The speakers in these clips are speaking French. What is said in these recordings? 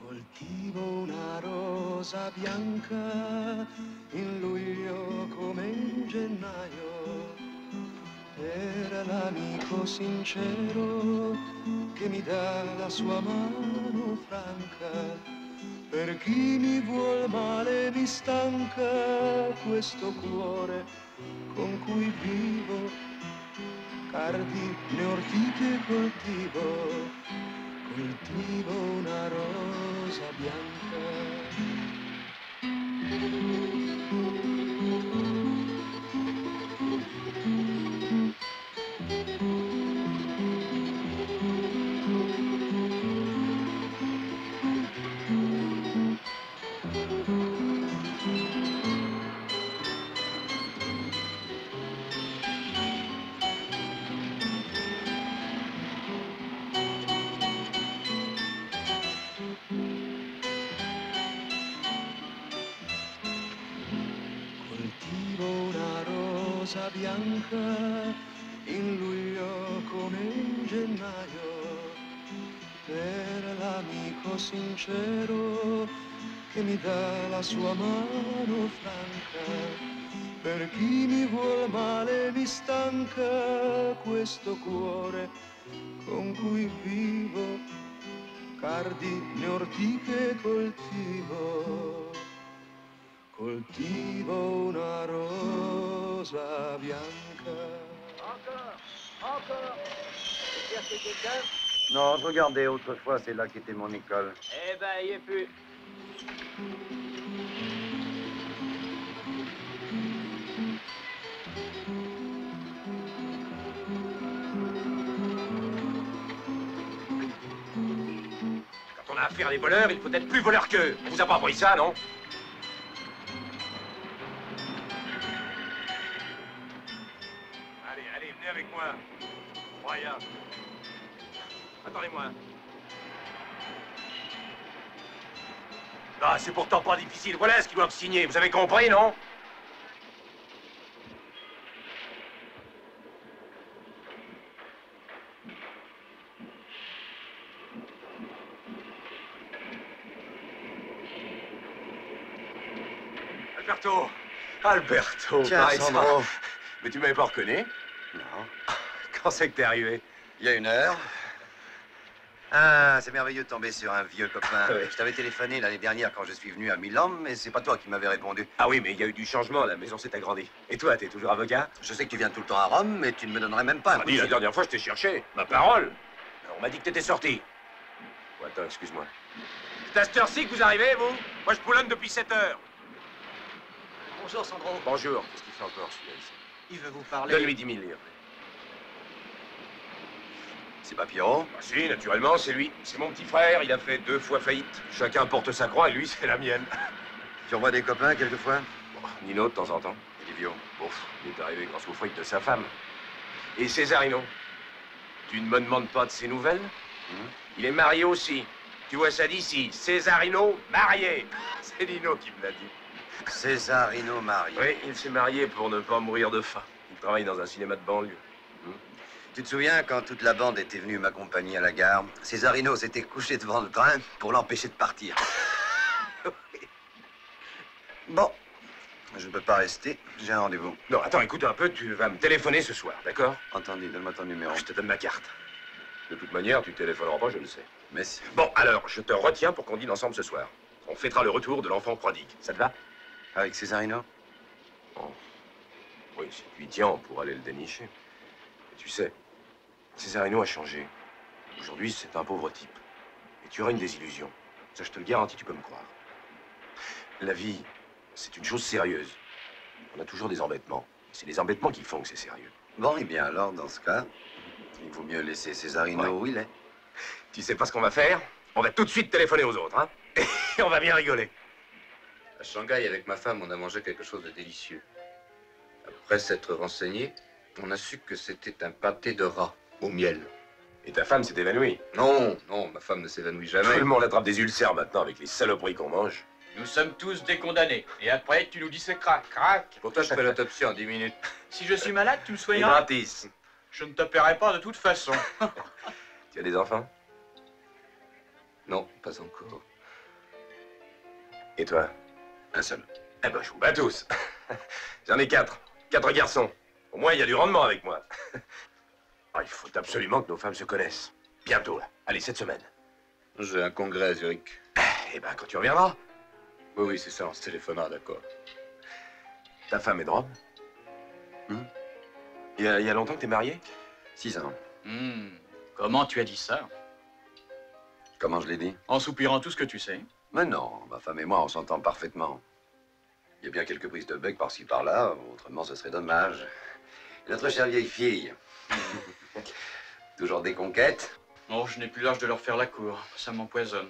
Coltivo una rosa bianca in luglio come in gennaio per l'amico sincero che mi dà la sua mano franca. Per chi mi vuol male mi stanca questo cuore con cui vivo, cardi né ortiche coltivo, coltivo una rosa bianca. Sua mano franca. Per chi mi vuol male mi stanca questo cuore con cui vivo, cardi né ortiche coltivo coltivo una rosa bianca. Encore Encore Non, je regardais autrefois, c'est là qu'était mon école. Eh ben, il est plus. À des voleurs, il faut être plus voleur qu'eux. On vous a pas appris ça, non? Allez, allez, venez avec moi. Royal. Attendez-moi. Ah, c'est pourtant pas difficile. Voilà ce qu'ils doivent signer. Vous avez compris, non Alberto Alberto, Tiens, par exemple. Sandro. Mais tu m'avais pas reconnu Non. Quand c'est que t'es arrivé Il y a une heure. Ah, c'est merveilleux de tomber sur un vieux copain. Oui. Je t'avais téléphoné l'année dernière quand je suis venu à Milan, mais c'est pas toi qui m'avais répondu. Ah oui, mais il y a eu du changement, la maison s'est agrandie. Et toi, t'es toujours avocat Je sais que tu viens tout le temps à Rome, mais tu ne me donnerais même pas un Ah, coup dis, de la fil. dernière fois, je t'ai cherché. Ma parole. On m'a dit que t'étais sorti. Oh, attends, excuse-moi. C'est à cette heure-ci que vous arrivez, vous? Moi, je poulonne depuis 7 heures. Bonjour, Sandro. Bonjour. Qu'est-ce qu'il fait encore, celui-là, ici Il veut vous parler. Donne-lui 10 000 livres. C'est pas Pierrot? Ah si, naturellement, c'est lui. C'est mon petit frère, il a fait deux fois faillite. Chacun porte sa croix et lui, c'est la mienne. Tu revois des copains quelquefois? Bon, Nino, de temps en temps. Vieux? Bon, il est arrivé grâce au fric de sa femme. Et Césarino? Tu ne me demandes pas de ses nouvelles? Mhm. Il est marié aussi. Tu vois ça d'ici. Césarino, marié. C'est Nino qui me l'a dit. Césarino Mario. Oui, il s'est marié pour ne pas mourir de faim. Il travaille dans un cinéma de banlieue. Tu te souviens quand toute la bande était venue m'accompagner à la gare Césarino s'était couché devant le train pour l'empêcher de partir. bon, je ne peux pas rester, j'ai un rendez-vous. Non, attends, écoute un peu, tu vas me téléphoner ce soir, d'accord? Entendu, donne-moi ton numéro. Je te donne ma carte. De toute manière, tu téléphoneras pas, je le sais. Merci. Bon, alors, je te retiens pour qu'on dîne ensemble ce soir. On fêtera le retour de l'enfant prodigue. Ça te va? Avec Césarino Oui, tiens, on pourra aller le dénicher. Et tu sais, Césarino a changé. Aujourd'hui, c'est un pauvre type. Et tu auras une désillusion. Ça, je te le garantis, tu peux me croire. La vie, c'est une chose sérieuse. On a toujours des embêtements. C'est les embêtements qui font que c'est sérieux. Bon, et bien alors, dans ce cas, il vaut mieux laisser Césarino Ouais. où il est. Tu sais pas ce qu'on va faire? On va tout de suite téléphoner aux autres, hein? Et on va bien rigoler. À Shanghai, avec ma femme, on a mangé quelque chose de délicieux. Après s'être renseigné, on a su que c'était un pâté de rat au miel. Et ta femme s'est évanouie. Non, non, ma femme ne s'évanouit jamais. Tout le monde attrape des ulcères maintenant avec les saloperies qu'on mange. Nous sommes tous des condamnés. Et après, tu nous dis c'est crac, crac. Pour toi, je fais l'autopsie en 10 minutes. Si je suis malade, tu me soigneras. gratis. Je ne te paierai pas de toute façon. Tu as des enfants? Non, pas encore. Et toi? Un seul. Eh ben, je vous bats tous. J'en ai quatre. Quatre garçons. Au moins, il y a du rendement avec moi. Ah, il faut absolument que nos femmes se connaissent. Bientôt, là. Allez, cette semaine. J'ai un congrès à Zurich. Eh ben, quand tu reviendras, Oui, oui, c'est ça, on se téléphonera, d'accord. ta femme est de Rome Hmm? il, y a, il y a longtemps que t'es marié Six ans. Hmm, Comment tu as dit ça? Comment je l'ai dit? En soupirant tout ce que tu sais. Mais non, ma femme et moi, on s'entend parfaitement. Il y a bien quelques prises de bec par-ci par-là, autrement ce serait dommage. Et notre chère vieille fille. Toujours des conquêtes? Oh, je n'ai plus l'âge de leur faire la cour. Ça m'empoisonne.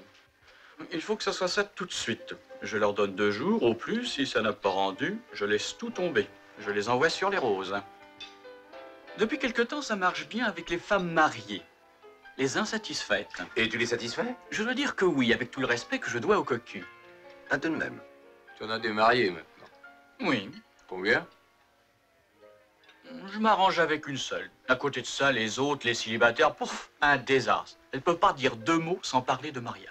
Il faut que ça soit ça tout de suite. Je leur donne deux jours, au plus. Si ça n'a pas rendu, je laisse tout tomber. Je les envoie sur les roses. Depuis quelque temps, ça marche bien avec les femmes mariées. Les insatisfaites. Et tu les satisfais? Je dois dire que oui, avec tout le respect que je dois au cocu. Un tout de même. Tu en as des mariés maintenant. Oui, Combien? Je m'arrange avec une seule. À côté de ça, les autres, les célibataires, pouf, un désastre. Elle ne peut pas dire deux mots sans parler de mariage.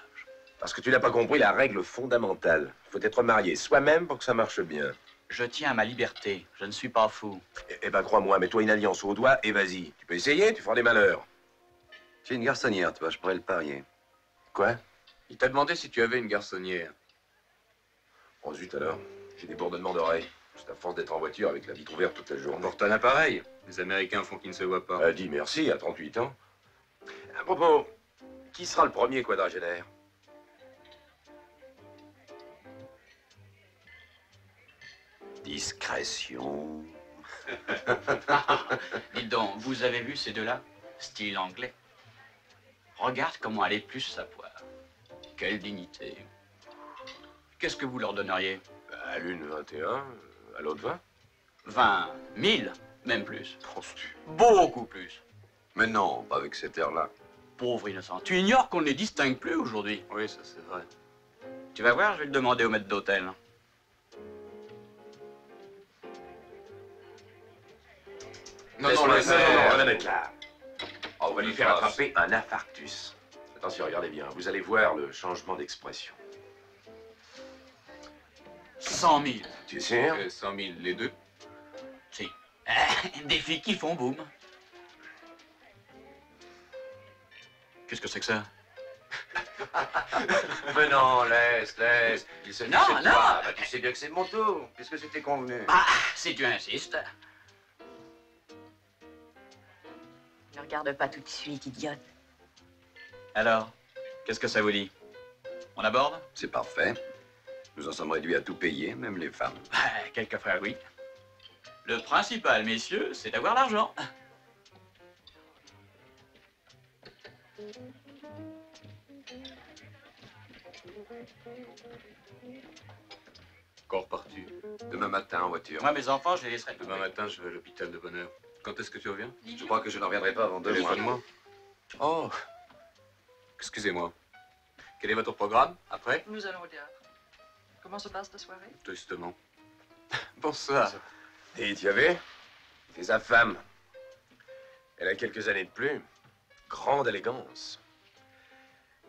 Parce que tu n'as pas compris la règle fondamentale. Il faut être marié soi-même pour que ça marche bien. Je tiens à ma liberté. Je ne suis pas fou. Eh, eh ben, crois-moi, mets-toi une alliance au doigt et vas-y. Tu peux essayer, tu feras des malheurs. J'ai une garçonnière, toi, je pourrais le parier. Quoi? Il t'a demandé si tu avais une garçonnière. Oh zut alors, j'ai des bourdonnements d'oreilles. C'est à force d'être en voiture avec la vitre ouverte toute la journée. Porte un appareil. Les Américains font qu'ils ne se voient pas. Euh, dis merci à 38 ans. À propos, qui sera le premier quadragénaire? Discrétion. Dites donc, vous avez vu ces deux-là? Style anglais. Regarde comment elle est plus sa poire. Quelle dignité. Qu'est-ce que vous leur donneriez? À l'une 21, à l'autre 20. 20 mille, même plus. Penses-tu Beaucoup plus. Mais non, pas avec cet air-là. Pauvre innocent. Tu ignores qu'on ne les distingue plus aujourd'hui. Oui, ça c'est vrai. Tu vas voir, je vais le demander au maître d'hôtel. Non, non, laisse- faire, non, non, on va la mettre là. On va lui faire attraper un infarctus. Attention, regardez bien, vous allez voir le changement d'expression. 100 000. Tu es sûr? Euh, 100 000, les deux. Si. Des filles qui font boum. Qu'est-ce que c'est que ça? Mais non, laisse, laisse. Il se Non, non. toi. Bah, tu sais bien que c'est mon tour, puisque c'était convenu? Ah, si tu insistes. Regarde pas tout de suite, idiote. Alors, qu'est-ce que ça vous dit? On aborde? C'est parfait. Nous en sommes réduits à tout payer, même les femmes. Ah, Quelquefois, oui. Le principal, messieurs, c'est d'avoir l'argent. Quand repars-tu Demain matin en voiture. Moi, mes enfants, je les laisserai Demain matin, je vais à l'hôpital de bonne heure. Quand est-ce que tu reviens? Je crois que je n'en reviendrai pas avant deux mois. Oh Excusez-moi. Quel est votre programme après? Nous allons au théâtre. Comment se passe ta soirée? Tristement. Bonsoir. Et tu avais? C'est sa femme. Elle a quelques années de plus. Grande élégance.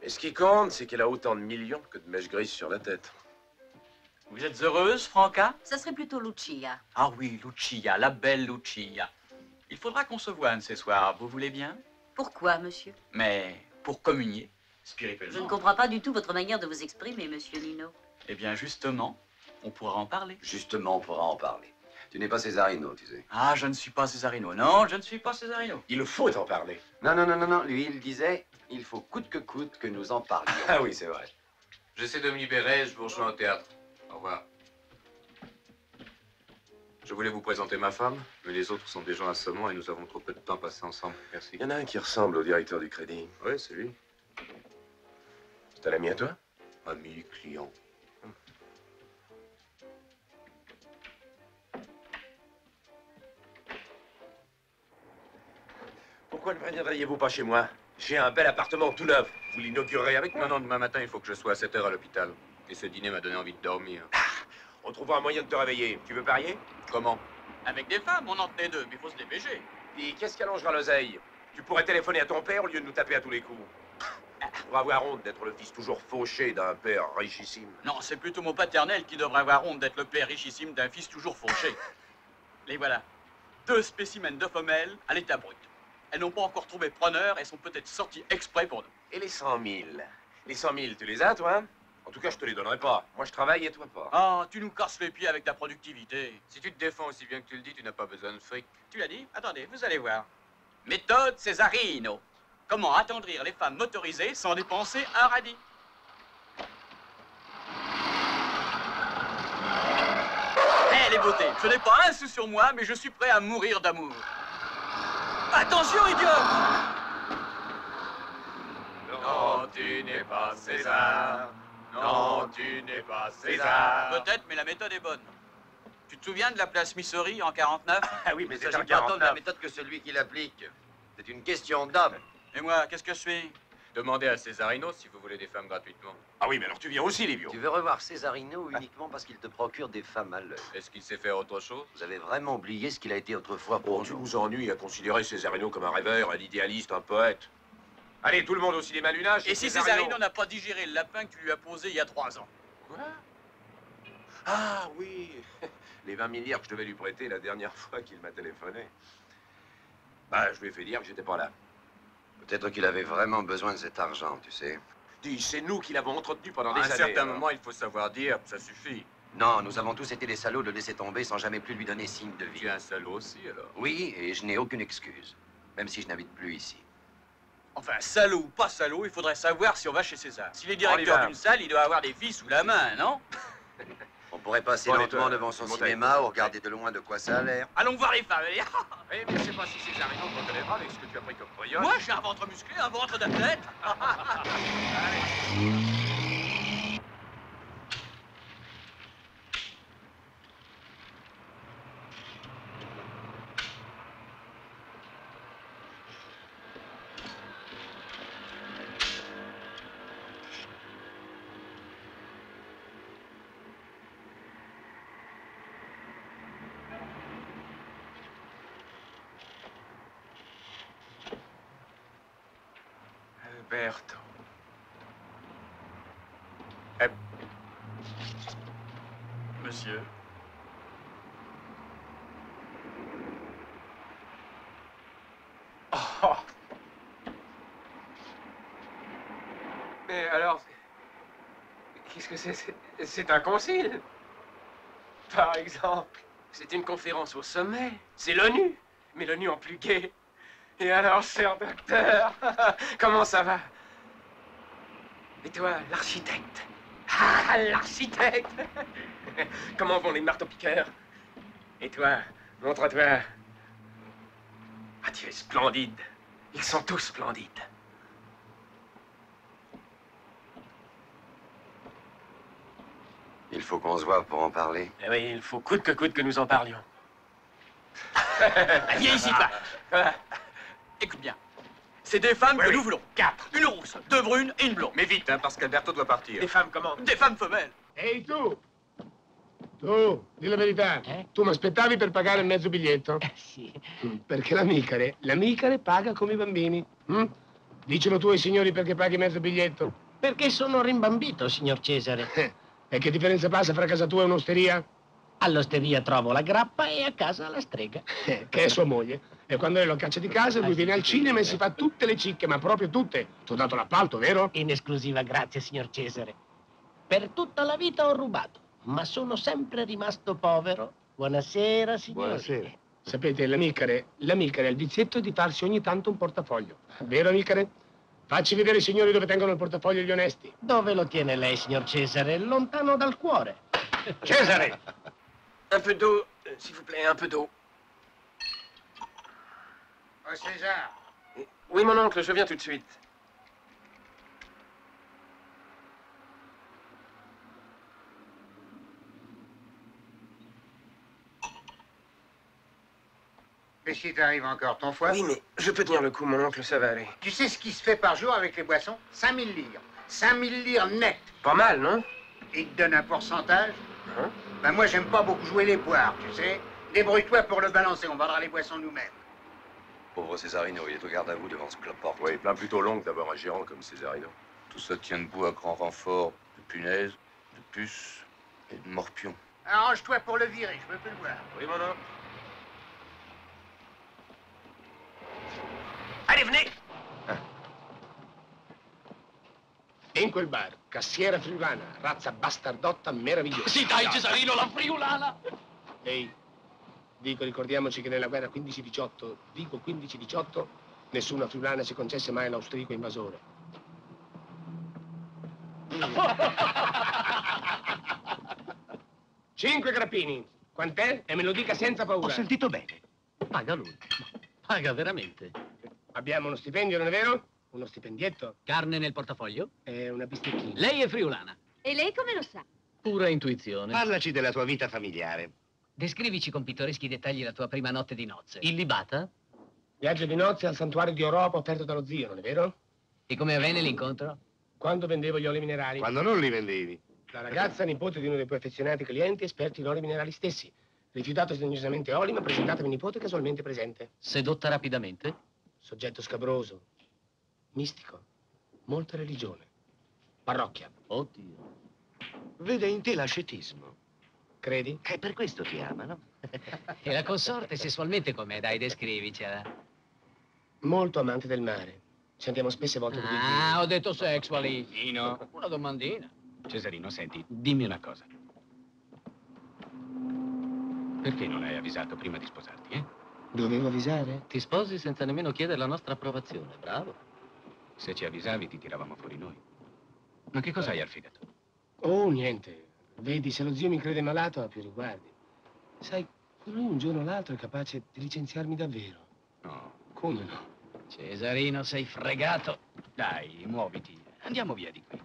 Mais ce qui compte, c'est qu'elle a autant de millions que de mèches grises sur la tête. Vous êtes heureuse, Franca? Ça serait plutôt Lucia. Ah oui, Lucia, la belle Lucia. Il faudra qu'on se voie un de ces soirs, vous voulez bien? Pourquoi, monsieur? Mais pour communier, Je ne spirituellement. comprends pas du tout votre manière de vous exprimer, monsieur Nino. Eh bien, justement, on pourra en parler. Justement, on pourra en parler. Tu n'es pas Césarino, tu sais. Ah, je ne suis pas Césarino. Non, je ne suis pas Césarino. Il faut en parler. Non, non, non, non, non. Lui, il disait, il faut coûte que coûte que nous en parlions. Ah oui, c'est vrai. J'essaie de me libérer, je vous rejoins au théâtre. Au revoir. Je voulais vous présenter ma femme, mais les autres sont des gens assommants et nous avons trop peu de temps passé ensemble. Merci. Il y en a un qui ressemble au directeur du crédit. Oui, c'est lui. C'est un ami à toi? Ami, client. Pourquoi ne viendriez-vous pas chez moi? J'ai un bel appartement tout neuf. Vous l'inaugurerez avec moi Non, non, demain matin, il faut que je sois à 7 heures à l'hôpital. Et ce dîner m'a donné envie de dormir. On trouvera un moyen de te réveiller. Tu veux parier? Comment Avec des femmes, on en tenait deux, mais il faut se dépêcher. Puis qu'est-ce qui allongera l'oseille Tu pourrais téléphoner à ton père au lieu de nous taper à tous les coups. Pour avoir honte d'être le fils toujours fauché d'un père richissime. Non, c'est plutôt mon paternel qui devrait avoir honte d'être le père richissime d'un fils toujours fauché. Les voilà. Deux spécimens de femelles à l'état brut. Elles n'ont pas encore trouvé preneur et sont peut-être sorties exprès pour nous. Et les 100 000 Les 100 000, tu les as, toi En tout cas, je te les donnerai pas. Moi, je travaille et toi pas. Ah, tu nous casses les pieds avec ta productivité. Si tu te défends aussi bien que tu le dis, tu n'as pas besoin de fric. Tu l'as dit Attendez, vous allez voir. Méthode Césarino. Comment attendrir les femmes motorisées sans dépenser un radis? Eh les beautés, je n'ai pas un sou sur moi, mais je suis prêt à mourir d'amour. Attention, idiot Non, tu n'es pas César. Non, tu n'es pas César. Peut-être, mais la méthode est bonne. Tu te souviens de la place Missouri en 49 Ah oui, mais c'est s'agit un pas tant de la 49. méthode que celui qui l'applique. C'est une question d'homme. Et moi, qu'est-ce que je suis? Demandez à Césarino si vous voulez des femmes gratuitement. Ah oui, mais alors tu viens aussi, Livio. Tu veux revoir Césarino uniquement parce qu'il te procure des femmes à l'œil. Est-ce qu'il sait faire autre chose? Vous avez vraiment oublié ce qu'il a été autrefois pour tu nous. nous ennuies à considérer Césarino comme un rêveur, un idéaliste, un poète. Allez, tout le monde au cinéma Lunage. Et si Césarino n'a pas digéré le lapin que tu lui as posé il y a trois ans Quoi? Ah oui Les 20 milliards que je devais lui prêter la dernière fois qu'il m'a téléphoné. Bah, je lui ai fait dire que j'étais pas là. Peut-être qu'il avait vraiment besoin de cet argent, tu sais. Dis, c'est nous qui l'avons entretenu pendant À des un années. certain alors. moment, il faut savoir dire, ça suffit. Non, nous avons tous été des salauds de le laisser tomber sans jamais plus lui donner signe de Tu vie. es un salaud aussi, alors. Oui, et je n'ai aucune excuse. Même si je n'habite plus ici. Enfin, salaud ou pas salaud, il faudrait savoir si on va chez César. S'il est directeur d'une salle, il doit avoir des filles sous la main, non On pourrait passer Bon, lentement devant son cinéma ou regarder de loin de quoi ça a l'air. Allons voir les femmes. allez. Eh, mais je sais pas si Césarino te reconnaîtra avec ce que tu as pris comme brioche. Moi, j'ai un ventre musclé, un ventre d'athlète. Monsieur. Oh. Mais alors, qu'est-ce que c'est? C'est- un concile Par exemple, c'est une conférence au sommet. C'est l'ONU, mais l'ONU en plus gai. Et alors, cher docteur, comment ça va? Et toi, l'architecte? Ah, l'architecte Comment vont les marteaux-piqueurs Et toi, montre-toi. Ah, tu es splendide. Ils sont tous splendides. Il faut qu'on se voit pour en parler. Eh oui, il faut coûte que coûte que nous en parlions. Ah, Viens ici, toi. Voilà. Écoute bien. C'est des femmes Oui, que oui. nous voulons. Quatre. Une rousse, deux brunes et une blonde. Mais vite, hein, parce qu'Alberto doit partir. Des femmes comment Des femmes femelles. Ehi tu! Tu, di la verità. Tu mi aspettavi per pagare il mezzo biglietto? Eh sì. Mm, Perché l'amicare, l'amicare paga come i bambini. mm? Dicelo tu ai signori perché paghi mezzo biglietto. Perché sono rimbambito, signor Cesare. E che differenza passa fra casa tua e un'osteria? All'osteria trovo la grappa e a casa la strega. Eh, che è sua moglie. E quando lei lo caccia di casa, lui Ah, viene al cinema e si fa tutte le cicche, ma proprio tutte. Ti ho dato l'appalto, vero? In esclusiva, grazie, signor Cesare. Per tutta la vita ho rubato, ma sono sempre rimasto povero. Buonasera, signori. Sapete, l'amicare, l'amicare ha il vizietto di farsi ogni tanto un portafoglio. Vero, amicare? Facci vedere i signori dove tengono il portafoglio gli onesti. Dove lo tiene lei, signor Cesare? Lontano dal cuore. Cesare! Un peu d'eau, euh, s'il vous plaît, un peu d'eau. Oh, César, Oui, mon oncle, je viens tout de suite. Qu'est-ce qui t'arrive encore Ton foie Oui, mais je peux tenir le coup, mon oncle, ça va aller. Tu sais ce qui se fait par jour avec les boissons? 5000 livres. 5000 livres net. Pas mal, non? Il te donne un pourcentage? Ben moi, j'aime pas beaucoup jouer les poires, tu sais. Débrouille-toi pour le balancer, on vendra les boissons nous-mêmes. Pauvre Césarino, il est au garde à vous devant ce cloporte. Oui, plein plutôt long d'avoir un gérant comme Césarino. Tout ça tient debout à grand renfort de punaises, de puces et de morpions. Arrange-toi pour le virer, je veux plus le voir. Oui, mon homme. Allez, venez! In quel bar, cassiera friulana, razza bastardotta meravigliosa. Sì, dai, Cesarino, la friulana! Ehi, dico, ricordiamoci che nella guerra 15-18, dico 15-18, nessuna friulana si concesse mai l'austriaco invasore. Cinque grappini. Quant'è? E me lo dica senza paura. Ho sentito bene. Paga lui. Paga veramente. Abbiamo uno stipendio, non è vero? Uno stipendietto? Carne nel portafoglio? E una bistecchina. Lei è friulana. E lei come lo sa? Pura intuizione. Parlaci della tua vita familiare. Descrivici con pittoreschi dettagli la tua prima notte di nozze. Illibata? Viaggio di nozze al santuario di Europa offerto dallo zio, non è vero? E come avvenne l'incontro? Quando vendevo gli oli minerali. Quando non li vendevi. La ragazza, nipote di uno dei più affezionati clienti, esperti in oli minerali stessi. Rifiutato sdegnosamente oli, ma presentatevi nipote casualmente presente. Sedotta rapidamente? Soggetto scabroso, mistico, molta religione. Parrocchia. Oddio. Vede in te l'ascetismo. Credi? È per questo ti amano. E la consorte sessualmente com'è? Dai, descrivicela. Molto amante del mare. Sentiamo spesse volte di Ah, ho detto sexually. Nino. Una domandina. Cesarino, senti, dimmi una cosa. Perché non hai avvisato prima di sposarti, eh? Dovevo avvisare? Ti sposi senza nemmeno chiedere la nostra approvazione. Bravo. Se ci avvisavi ti tiravamo fuori noi. Ma che cosa hai al fegato? Oh, niente. Vedi, se lo zio mi crede malato ha più riguardi. Sai, lui un giorno o l'altro è capace di licenziarmi davvero. No. Come no? Cesarino, sei fregato. Dai, muoviti. Andiamo via di qui.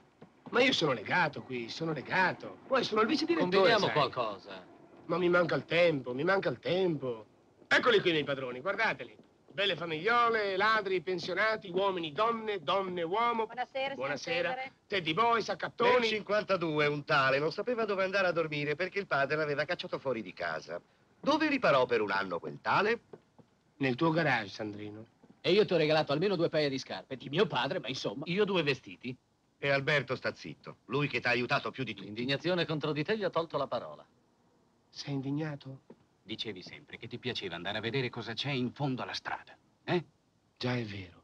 Ma io sono legato qui, sono legato. Poi sono il vice direttore. Combiniamo sai. qualcosa. Ma mi manca il tempo, mi manca il tempo. Eccoli qui i miei padroni, guardateli. Belle famigliole, ladri, pensionati, uomini, donne, donne, uomo. Buonasera, Buonasera. Teddy boy, Nel saccattoni. 52 un tale non sapeva dove andare a dormire perché il padre l'aveva cacciato fuori di casa. Dove riparò per un anno quel tale? Nel tuo garage, Sandrino. E io ti ho regalato almeno due paia di scarpe. Di mio padre, ma insomma. Io due vestiti. E Alberto sta zitto. Lui che ti ha aiutato più di tutti. L'indignazione contro di te gli ho tolto la parola. Sei indignato? Dicevi sempre che ti piaceva andare a vedere cosa c'è in fondo alla strada, eh? Già è vero.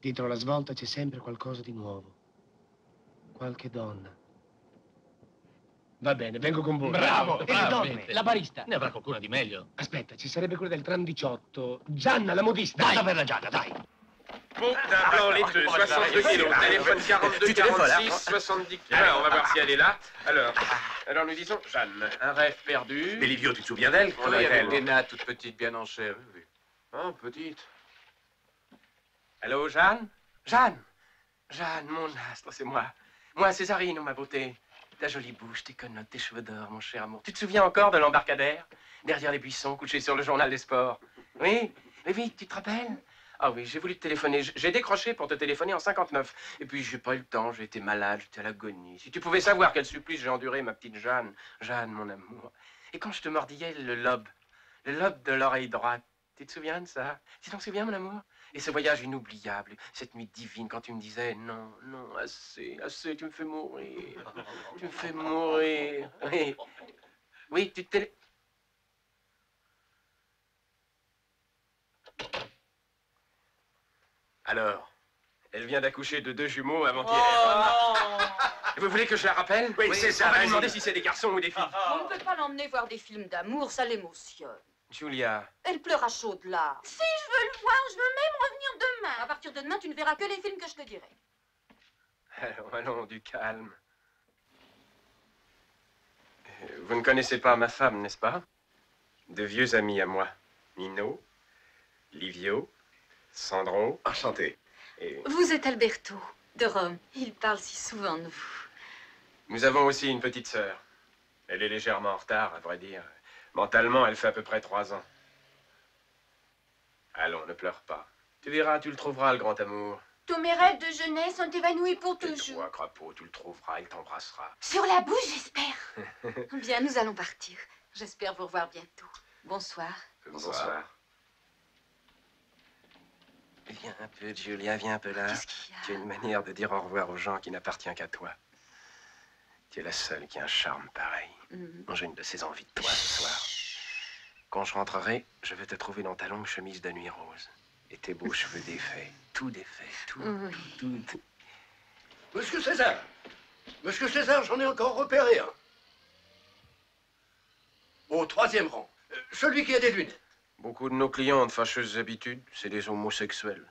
Dietro la svolta c'è sempre qualcosa di nuovo. Qualche donna. Va bene, vengo con voi. Bravo, E bravo. le donne? La barista. Ne avrà qualcuna di meglio. Aspetta, ci sarebbe quella del tram 18. Gianna, la modista. Vada per la Gianna, dai. Bon, plan laiteux, 62 kilos, téléphone 42, 46, 70 kilos. Alors, on va voir si elle est là. Alors, alors nous disons, Jeanne, un rêve perdu. Mais Livio, tu te souviens d'elle Oui, avec des nattes toutes petites, bien en chair. oui, oui. Oh, petite. Allô, Jeanne? Jeanne Jeanne, mon astre, c'est moi. Moi, Césarine, ma beauté. Ta jolie bouche, tes connotes, tes cheveux d'or, mon cher amour. Tu te souviens encore de l'embarcadère? Derrière les buissons, couché sur le journal des sports. Oui? Oui, oui, tu te rappelles? Ah oui, j'ai voulu te téléphoner. J'ai décroché pour te téléphoner en 59. Et puis, j'ai pas eu le temps, j'ai été malade, j'étais à l'agonie. Si tu pouvais savoir quel supplice j'ai enduré, ma petite Jeanne. Jeanne, mon amour. Et quand je te mordillais le lobe, le lobe de l'oreille droite, tu te souviens de ça? Tu t'en souviens, mon amour? Et ce voyage inoubliable, cette nuit divine, quand tu me disais non, non, assez, assez, tu me fais mourir. Tu me fais mourir. Oui, oui tu t'es. Alors, elle vient d'accoucher de deux jumeaux avant-hier. Vous voulez que je la rappelle Oui, c'est ça, On va demander si c'est des garçons ou des filles. On ne peut pas l'emmener voir des films d'amour, ça l'émotionne. Julia, Elle pleure à chaudes larmes. Si je veux le voir, je veux même revenir demain. À partir de demain, tu ne verras que les films que je te dirai. allons, allons, du calme. Euh, Vous ne connaissez pas ma femme, n'est-ce pas? De vieux amis à moi. Nino, Livio, Sandro. Enchanté. Et Vous êtes Alberto, de Rome. Il parle si souvent de vous. nous avons aussi une petite sœur. Elle est légèrement en retard, à vrai dire. Mentalement, elle fait à peu près trois ans. Allons, ne pleure pas. Tu verras, tu le trouveras, le grand amour. Tous mes rêves de jeunesse sont évanouis pour toujours. Toi, crapaud, tu le trouveras, il t'embrassera. Sur la bouche, j'espère. Bien, nous allons partir. J'espère vous revoir bientôt. Bonsoir. Bonsoir. Viens un peu, Julia, viens un peu là. Tu as une manière de dire au revoir aux gens qui n'appartient qu'à toi. Tu es la seule qui a un charme pareil. Mhm. J'ai une de ces envies de toi ce soir. Quand je rentrerai, je vais te trouver dans ta longue chemise de nuit rose. Et tes beaux cheveux défaits. Tout défait, tout. Oui. tout. Monsieur César? Monsieur César, j'en ai encore repéré un. Au troisième rang. Euh, Celui qui a des lunettes. Beaucoup de nos clients ont de fâcheuses habitudes. C'est des homosexuels.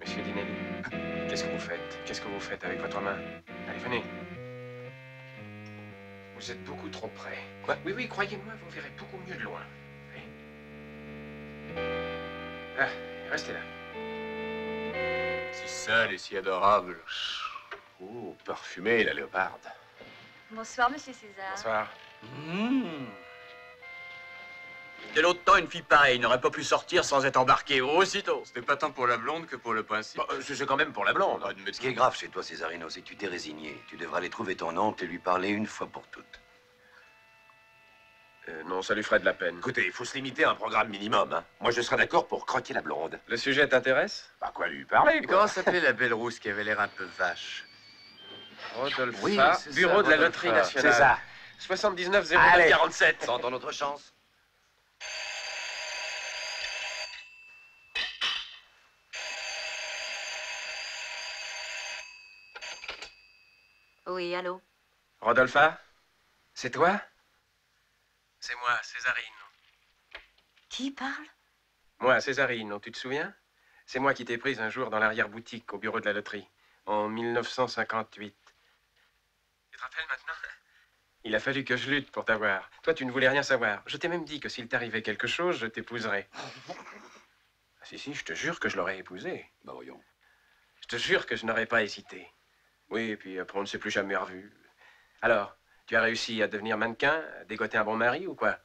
Monsieur Dinelli, qu'est-ce que vous faites? Qu'est-ce que vous faites avec votre main? Allez, venez. Vous êtes beaucoup trop près. Oui, oui, croyez-moi, vous verrez beaucoup mieux de loin. Ah, restez là. Si sale et si adorable. Oh, parfumée, la léoparde. Bonsoir, monsieur César. Bonsoir. Mmh. Quel autre temps une fille pareille n'aurait pas pu sortir sans être embarquée aussitôt C'était pas tant pour la blonde que pour le principe. Bah, c'est quand même pour la blonde. Ce qui est grave chez toi, Césarino, c'est que tu t'es résigné. Tu devras aller trouver ton oncle et lui parler une fois pour toutes. Euh, non, ça lui ferait de la peine. Écoutez, il faut se limiter à un programme minimum. Hein. Moi, je serais d'accord pour croquer la blonde. Le sujet t'intéresse? Bah, quoi lui parler, quoi. comment s'appelait la belle rousse qui avait l'air un peu vache? Rodolphe Oui, bureau de la loterie nationale. C'est ça. 79 Allez. 47. Tentons notre chance. Oui, allô Rodolpha C'est toi? C'est moi, Césarine. Qui parle? Moi, Césarine, tu te souviens? C'est moi qui t'ai prise un jour dans l'arrière-boutique au bureau de la loterie, en 1958. Rappelles maintenant Il a fallu que je lutte pour t'avoir. Toi, tu ne voulais rien savoir. Je t'ai même dit que s'il t'arrivait quelque chose, je t'épouserais. Ah, si, si, je te jure que je l'aurais épousée. Bah voyons. Je te jure que je n'aurais pas hésité. Oui, et puis après, on ne s'est plus jamais revus. Alors, tu as réussi à devenir mannequin, à dégoter un bon mari ou quoi?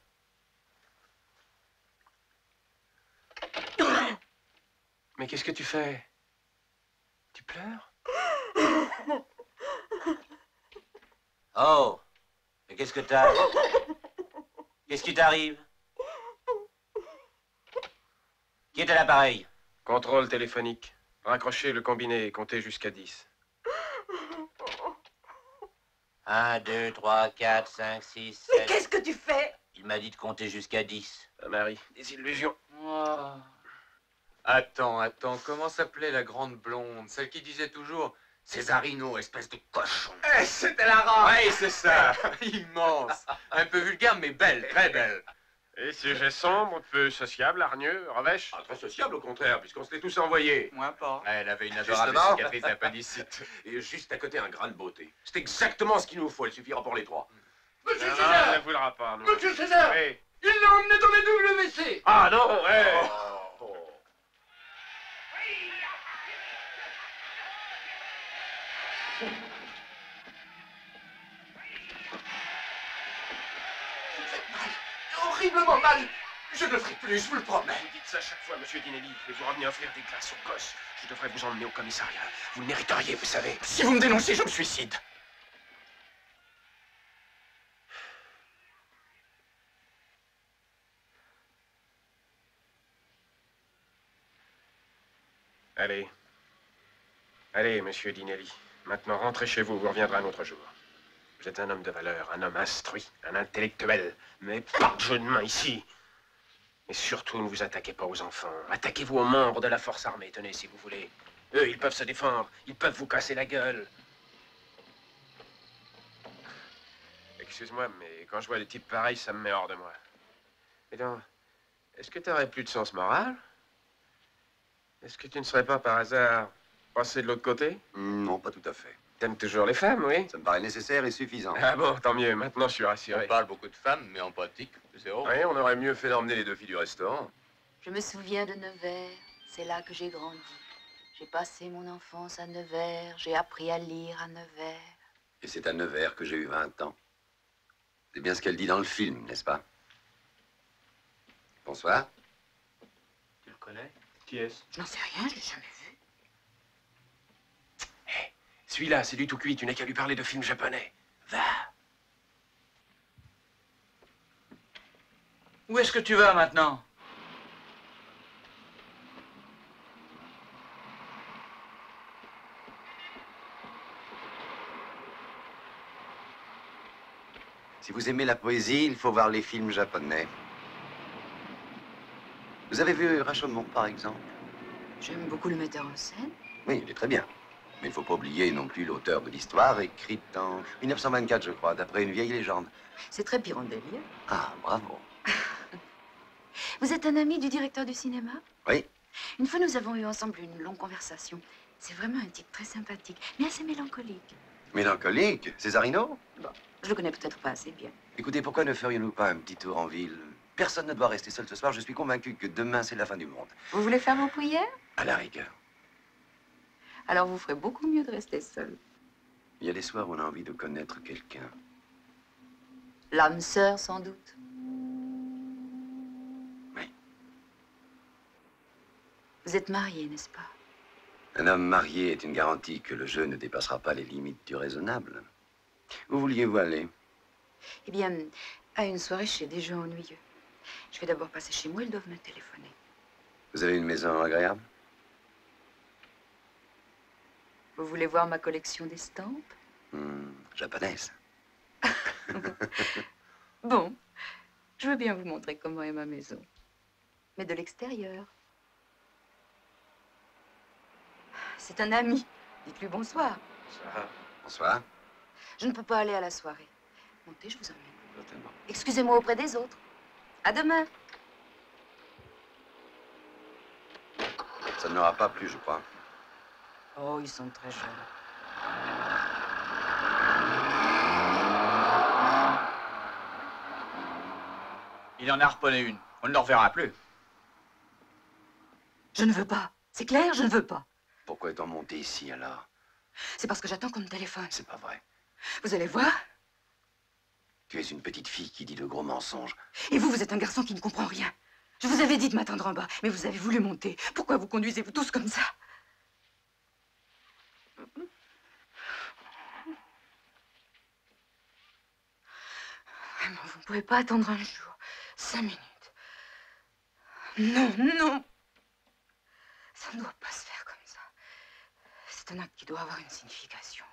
Mais qu'est-ce que tu fais? Tu pleures? Oh, mais qu'est-ce que t'as Qu'est-ce qui t'arrive Qui est à l'appareil Contrôle téléphonique. Raccrochez le combiné et comptez jusqu'à 10. 1, 2, 3, 4, 5, 6, Mais 7. qu'est-ce que tu fais Il m'a dit de compter jusqu'à 10. Ah, Marie, des illusions. Attends, attends, comment s'appelait la grande blonde Celle qui disait toujours Césarino, espèce de cochon. Eh, c'était la rare Oui, c'est ça. Immense. Un peu vulgaire, mais belle, très belle. Et sujet sombre, peu sociable, hargneux, revêche? Ah, très sociable, au contraire, puisqu'on se l'est tous envoyés. Moi pas. Elle avait une adorable Justement. cicatrice d'appendicite. Et juste à côté, un grain de beauté. C'est exactement ce qu'il nous faut, il suffira pour les trois. Monsieur Non, César non, ne voudra pas, non. Monsieur César Oui. Il l'a emmené dans les WC Ah non, eh Horriblement mal Je ne ferai plus, je vous le promets Vous dites ça chaque fois, monsieur Dinelli, et vous revenez offrir des glaces aux gosses. Je devrais vous emmener au commissariat. Vous le mériteriez, vous savez. Si vous me dénoncez, je me suicide Allez. Allez, monsieur Dinelli. Maintenant, rentrez chez vous, vous reviendrez un autre jour. Vous êtes un homme de valeur, un homme instruit, un intellectuel. Mais pas de jeu de main ici. Et surtout, ne vous attaquez pas aux enfants. Attaquez-vous aux membres de la force armée, tenez, si vous voulez. Eux, ils peuvent se défendre. Ils peuvent vous casser la gueule. Excuse-moi, mais quand je vois des types pareils, ça me met hors de moi. Mais donc, est-ce que tu aurais plus de sens moral? Est-ce que tu ne serais pas par hasard passé de l'autre côté? Non, pas tout à fait. T'aimes toujours les femmes, oui Ça me paraît nécessaire et suffisant. Ah bon, tant mieux. Maintenant, je suis rassuré. On parle beaucoup de femmes, mais en pratique, zéro. Oui, on aurait mieux fait d'emmener les deux filles du restaurant. Je me souviens de Nevers. C'est là que j'ai grandi. J'ai passé mon enfance à Nevers. J'ai appris à lire à Nevers. Et c'est à Nevers que j'ai eu 20 ans. C'est bien ce qu'elle dit dans le film, n'est-ce pas? Bonsoir. connais? Qui est-ce? Je n'en sais rien, je l'ai jamais vu. Celui-là, c'est du tout cuit. Tu n'as qu'à lui parler de films japonais. Va. Où est-ce que tu vas maintenant? Si vous aimez la poésie, il faut voir les films japonais. Vous avez vu Rashomon, par exemple? J'aime beaucoup le metteur en scène. Oui, il est très bien. Mais il ne faut pas oublier non plus l'auteur de l'histoire, écrite en 1924, je crois, d'après une vieille légende. C'est très Pirandelli. Ah, bravo. Vous êtes un ami du directeur du cinéma? Oui, Une fois, nous avons eu ensemble une longue conversation. C'est vraiment un type très sympathique, mais assez mélancolique. mélancolique? Césarino Je le connais peut-être pas assez bien. Écoutez, pourquoi ne ferions-nous pas un petit tour en ville? Personne ne doit rester seul ce soir. Je suis convaincu que demain, c'est la fin du monde. Vous voulez faire vos prières À la rigueur. Alors vous ferez beaucoup mieux de rester seul. Il y a des soirs où on a envie de connaître quelqu'un. L'âme sœur, sans doute. Oui. Vous êtes marié, n'est-ce pas? Un homme marié est une garantie que le jeu ne dépassera pas les limites du raisonnable. Où vouliez-vous aller? Eh bien, à une soirée chez des gens ennuyeux. Je vais d'abord passer chez moi, ils doivent me téléphoner. Vous avez une maison agréable? Vous voulez voir ma collection d'estampes Hmm, Japonaise. Bon, je veux bien vous montrer comment est ma maison. Mais de l'extérieur. C'est un ami. Dites-lui bonsoir. Bonsoir. Je ne peux pas aller à la soirée. Montez, je vous emmène. Excusez-moi auprès des autres. À demain. Ça ne l'aura pas plu, je crois. Oh, ils sont très jeunes. Il en a harponné une. On ne le reverra plus. Je ne veux pas. C'est clair, je ne veux pas. Pourquoi est-on monté ici alors? C'est parce que j'attends qu'on me téléphone. C'est pas vrai. Vous allez voir. Tu es une petite fille qui dit de gros mensonges. Et vous, vous êtes un garçon qui ne comprend rien. Je vous avais dit de m'attendre en bas, mais vous avez voulu monter. Pourquoi vous conduisez-vous tous comme ça? Vraiment, vous ne pouvez pas attendre un jour. Cinq minutes. Non, non. Ça ne doit pas se faire comme ça. C'est un acte qui doit avoir une signification.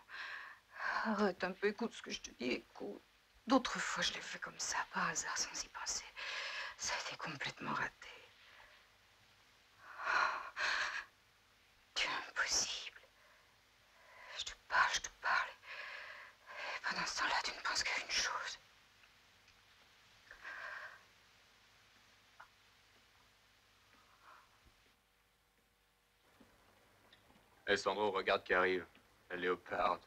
Arrête un peu, écoute ce que je te dis, écoute. D'autres fois, je l'ai fait comme ça, par hasard, sans y penser. Ça a été complètement raté. Tu es impossible. Je te parle, je te parle. Et pendant ce temps-là, tu ne penses qu'à une chose. Eh, Sandro, regarde qui arrive. La léoparde.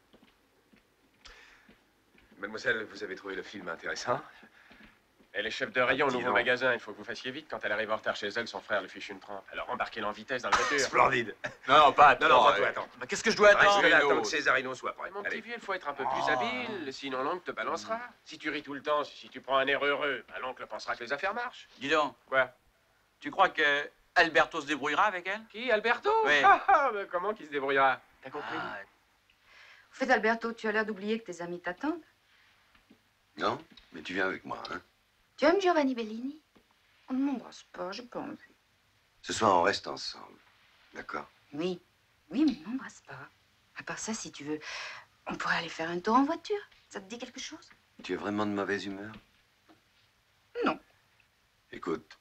Mademoiselle, vous avez trouvé le film intéressant Elle est chef de rayon au nouveau magasin. Il faut que vous fassiez vite. Quand elle arrive en retard chez elle, son frère lui fiche une trempe. Alors embarquez-la en vitesse dans la voiture. Splendide. Non, non, pas Non, non, attends, pas toi, euh, attends. bah, Qu'est-ce que je dois attendre? Reste là, attends que Césarino soit prêt. Mon petit vieux, il faut être un peu plus habile, sinon l'oncle te balancera. Si tu ris tout le temps, si tu prends un air heureux, bah, l'oncle pensera que les affaires marchent. Dis donc. Quoi? Tu crois que Alberto se débrouillera avec elle? Qui Alberto? Oui. Ah, ah, mais Comment qu'il se débrouillera? T'as compris? Au fait, Alberto, tu as l'air d'oublier que tes amis t'attendent. Non Mais tu viens avec moi, hein Tu aimes Giovanni Bellini? On ne m'embrasse pas, j'ai pas envie. Ce soir, on reste ensemble. D'accord? Oui, oui, mais ne m'embrasse pas. À part ça, si tu veux, on pourrait aller faire un tour en voiture. Ça te dit quelque chose? Tu es vraiment de mauvaise humeur? Non. Écoute,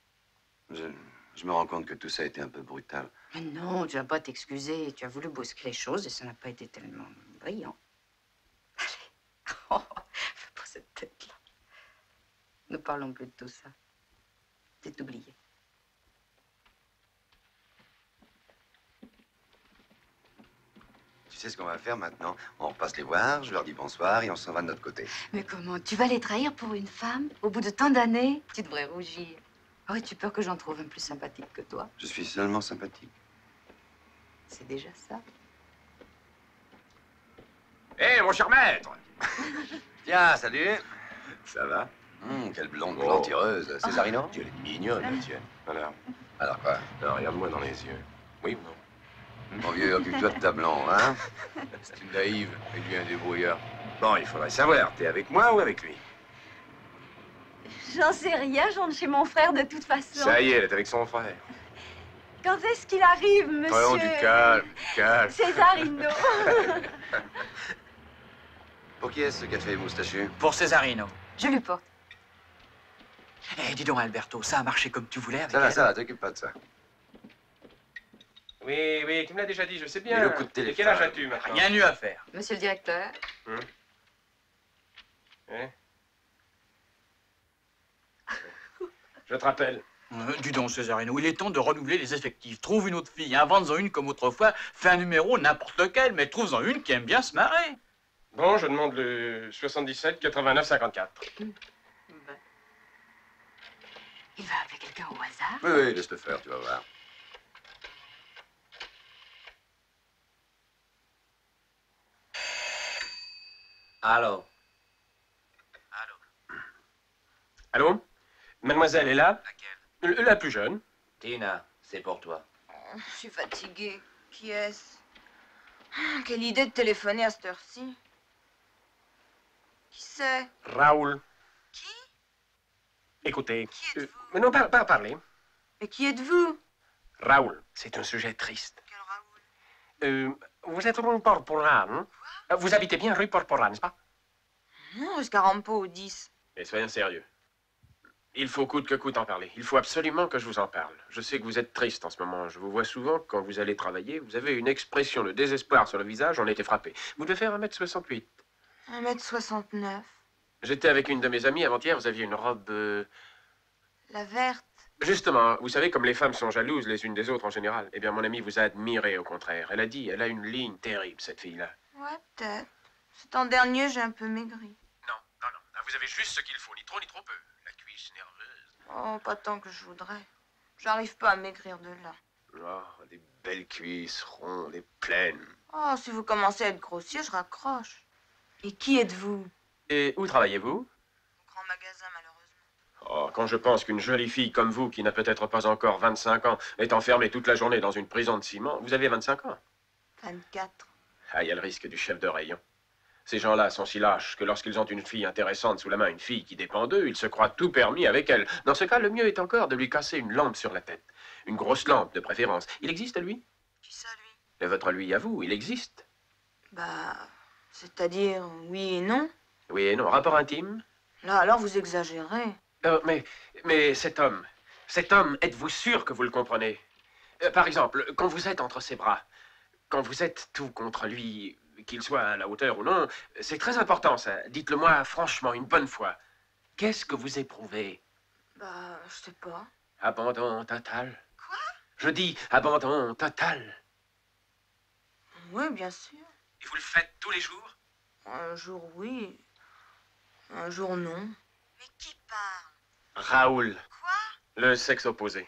je, je me rends compte que tout ça a été un peu brutal. Mais non, tu vas pas t'excuser. Tu as voulu bousculer les choses et ça n'a pas été tellement brillant. Allez. Oh, fais pas cette tête-là. Ne parlons plus de tout ça. C'est oublié. Tu sais ce qu'on va faire maintenant? On repasse les voir, je leur dis bonsoir et on s'en va de notre côté. Mais comment? Tu vas les trahir pour une femme? Au bout de tant d'années Tu devrais rougir. Aurais-tu peur que j'en trouve un plus sympathique que toi? Je suis seulement sympathique. C'est déjà ça. Hé, mon cher maître Tiens, salut Ça va? Hum, quelle blonde Oh. plantireuse. Césarino Elle est mignonne, la tienne. Alors, Alors quoi? Alors, regarde-moi dans les yeux. Oui ou non? Mon vieux, occupe-toi de ta blonde, hein C'est une naïve et lui un débrouillard. Bon, il faudrait savoir, t'es avec moi ou avec lui? J'en sais rien, j'entre chez mon frère de toute façon. Ça y est, elle est avec son frère. Quand est-ce qu'il arrive, monsieur? Oh, du calme, calme. Césarino. Pour qui est-ce ce café moustachu? Pour Césarino. Je lui porte. Eh, dis donc, Alberto, ça a marché comme tu voulais avec Ça va, elle ça va, t'occupe pas de ça. Oui, oui, tu me l'as déjà dit, je sais bien. Mais le coup de Et téléphone. quel âge as-tu maintenant? Rien eu à faire. Monsieur le directeur, Hum. Hein? Je te rappelle. Euh, dis donc, Césarino, il est temps de renouveler les effectifs. Trouve une autre fille, invente-en une comme autrefois, fais un numéro n'importe lequel, mais trouve-en une qui aime bien se marrer. Bon, je demande le 77 89 54. Il va appeler quelqu'un au hasard. Oui, oui, laisse-le faire, tu vas voir. Allô Allô Mademoiselle est là? Laquelle? La plus jeune. Tina, c'est pour toi. Oh, je suis fatiguée. Qui est-ce? Ah, Quelle idée de téléphoner à cette heure-ci. Qui c'est? Raoul. Qui? Écoutez. euh, mais non, pas, pas parler. Et qui êtes-vous? Raoul, c'est un sujet triste. Euh, vous êtes rue Porporan. Euh, Vous habitez bien rue Porporan, n'est-ce pas? Non, Scarampo au 10. Mais soyons sérieux. Il faut coûte que coûte en parler. Il faut absolument que je vous en parle. Je sais que vous êtes triste en ce moment. Je vous vois souvent quand vous allez travailler. Vous avez une expression de désespoir sur le visage. On était frappé. Vous devez faire 1m68. 1m69. J'étais avec une de mes amies avant-hier. Vous aviez une robe. euh, La verte. Justement, vous savez, comme les femmes sont jalouses les unes des autres en général, eh bien, mon amie vous a admiré au contraire. Elle a dit, elle a une ligne terrible, cette fille-là. Ouais, peut-être. C'est en dernier, j'ai un peu maigri. Non, non, non. Ah, Vous avez juste ce qu'il faut, ni trop ni trop peu. La cuisse nerveuse. Oh, pas tant que je voudrais. J'arrive pas à maigrir de là. Oh, des belles cuisses rondes et pleines. Oh, si vous commencez à être grossier, je raccroche. Et qui êtes-vous? Et où travaillez-vous? Au grand magasin, malheureusement. Oh, quand je pense qu'une jolie fille comme vous, qui n'a peut-être pas encore 25 ans, est enfermée toute la journée dans une prison de ciment, vous avez 25 ans 24. Ah, il y a le risque du chef de rayon. Ces gens-là sont si lâches que lorsqu'ils ont une fille intéressante sous la main, une fille qui dépend d'eux, ils se croient tout permis avec elle. Dans ce cas, le mieux est encore de lui casser une lampe sur la tête. Une grosse lampe, de préférence. Il existe, lui? Qui ça, lui? Mais votre lui à vous, il existe? Bah, c'est-à-dire oui et non. Oui et non. Rapport intime? Là, alors vous exagérez. Euh, mais, mais cet homme, cet homme, êtes-vous sûr que vous le comprenez? Euh, Par exemple, quand vous êtes entre ses bras, quand vous êtes tout contre lui, qu'il soit à la hauteur ou non, c'est très important ça. Dites-le moi franchement, une bonne fois. Qu'est-ce que vous éprouvez? Bah, je sais pas. Abandon total. Quoi? Je dis abandon total. Oui, bien sûr. Et vous le faites tous les jours? Un jour oui, un jour non. Raoul. Quoi? Le sexe opposé.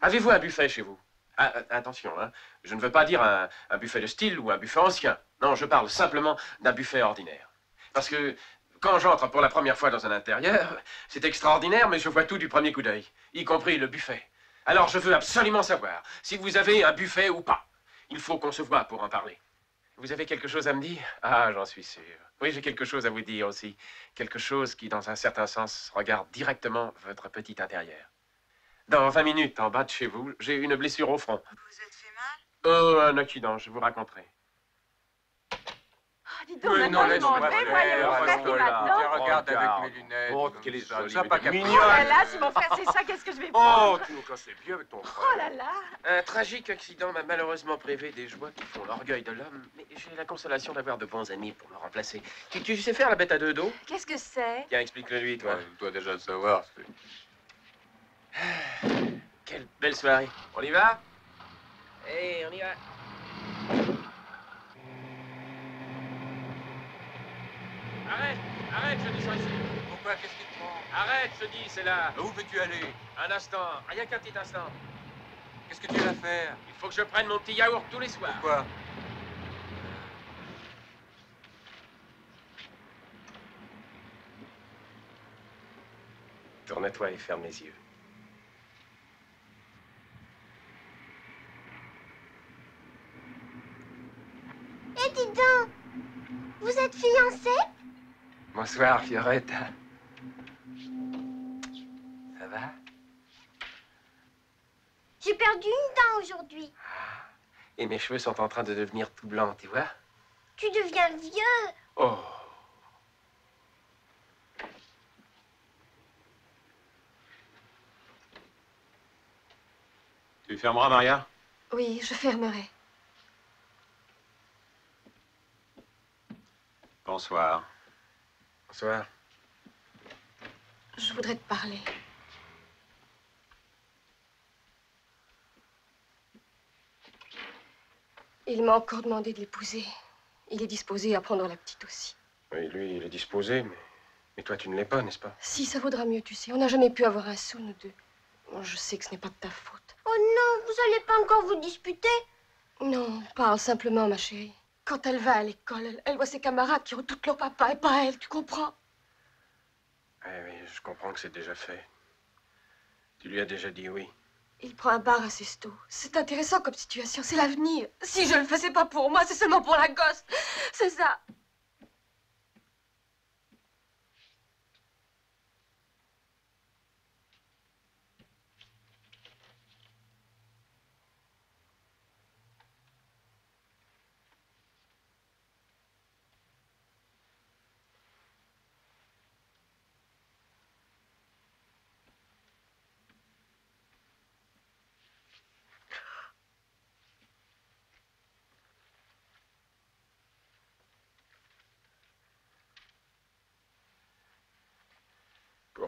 Avez-vous un buffet chez vous? Ah, ah, Attention, hein. Je ne veux pas dire un, un buffet de style ou un buffet ancien. Non, je parle simplement d'un buffet ordinaire. Parce que quand j'entre pour la première fois dans un intérieur, c'est extraordinaire, mais je vois tout du premier coup d'œil, y compris le buffet. Alors je veux absolument savoir si vous avez un buffet ou pas. Il faut qu'on se voit pour en parler. Vous avez quelque chose à me dire? Ah, j'en suis sûr. Oui, j'ai quelque chose à vous dire aussi. Quelque chose qui, dans un certain sens, regarde directement votre petit intérieur. Dans 20 minutes, en bas de chez vous, j'ai une blessure au front. Vous êtes fait mal? Oh, un accident, je vous raconterai. Dis donc, Mais maintenant, non, je m'en laisse-moi vais, faire, voyons, mon frère, allons qui là. maintenant. Tiens, regarde avec Regarde. mes lunettes. Oh, qu'elle est jolie, Ça, pas mais caprice. Oh là là, si mon frère c'est ça, qu'est-ce que je vais Oh, prendre tu nous casses bien avec ton frère. Oh là là Un tragique accident m'a malheureusement privé des joies qui font l'orgueil de l'homme, mais j'ai la consolation d'avoir de bons amis pour me remplacer. Tu, tu sais faire la bête à deux dos? Qu'est-ce que c'est? Tiens, explique-le lui, toi. Il doit déjà le savoir. Quelle belle soirée. On y va? Eh, on y va. Arrête Arrête, je dis ça ici. Pourquoi Qu'est-ce qui te prend? Arrête, je dis, c'est là. Où veux-tu aller? Un instant, rien qu'un petit instant. Qu'est-ce que tu vas faire? Il faut que je prenne mon petit yaourt tous les soirs. Pourquoi? Tourne-toi et ferme les yeux. Eh, dis donc Vous êtes fiancés? Bonsoir, Fiorette. Ça va? J'ai perdu une dent aujourd'hui. Et mes cheveux sont en train de devenir tout blancs, tu vois? Tu deviens vieux. Oh Tu fermeras, Maria? Oui, je fermerai. Bonsoir. Bonsoir. Je voudrais te parler. Il m'a encore demandé de l'épouser. Il est disposé à prendre la petite aussi. Oui, lui, il est disposé, mais, mais toi, tu ne l'es pas, n'est-ce pas? Si, ça vaudra mieux, tu sais. On n'a jamais pu avoir un sou, nous deux. Bon, je sais que ce n'est pas de ta faute. Oh non, vous allez pas encore vous disputer? Non, parle simplement, ma chérie. Quand elle va à l'école, elle, elle voit ses camarades qui ont tout leur papa et pas elle, tu comprends? Oui, oui, je comprends que c'est déjà fait. Tu lui as déjà dit oui. Il prend un bar à Sesto. C'est intéressant comme situation, c'est l'avenir. Si je le fais, c'est pas pour moi, c'est seulement pour la gosse. C'est ça.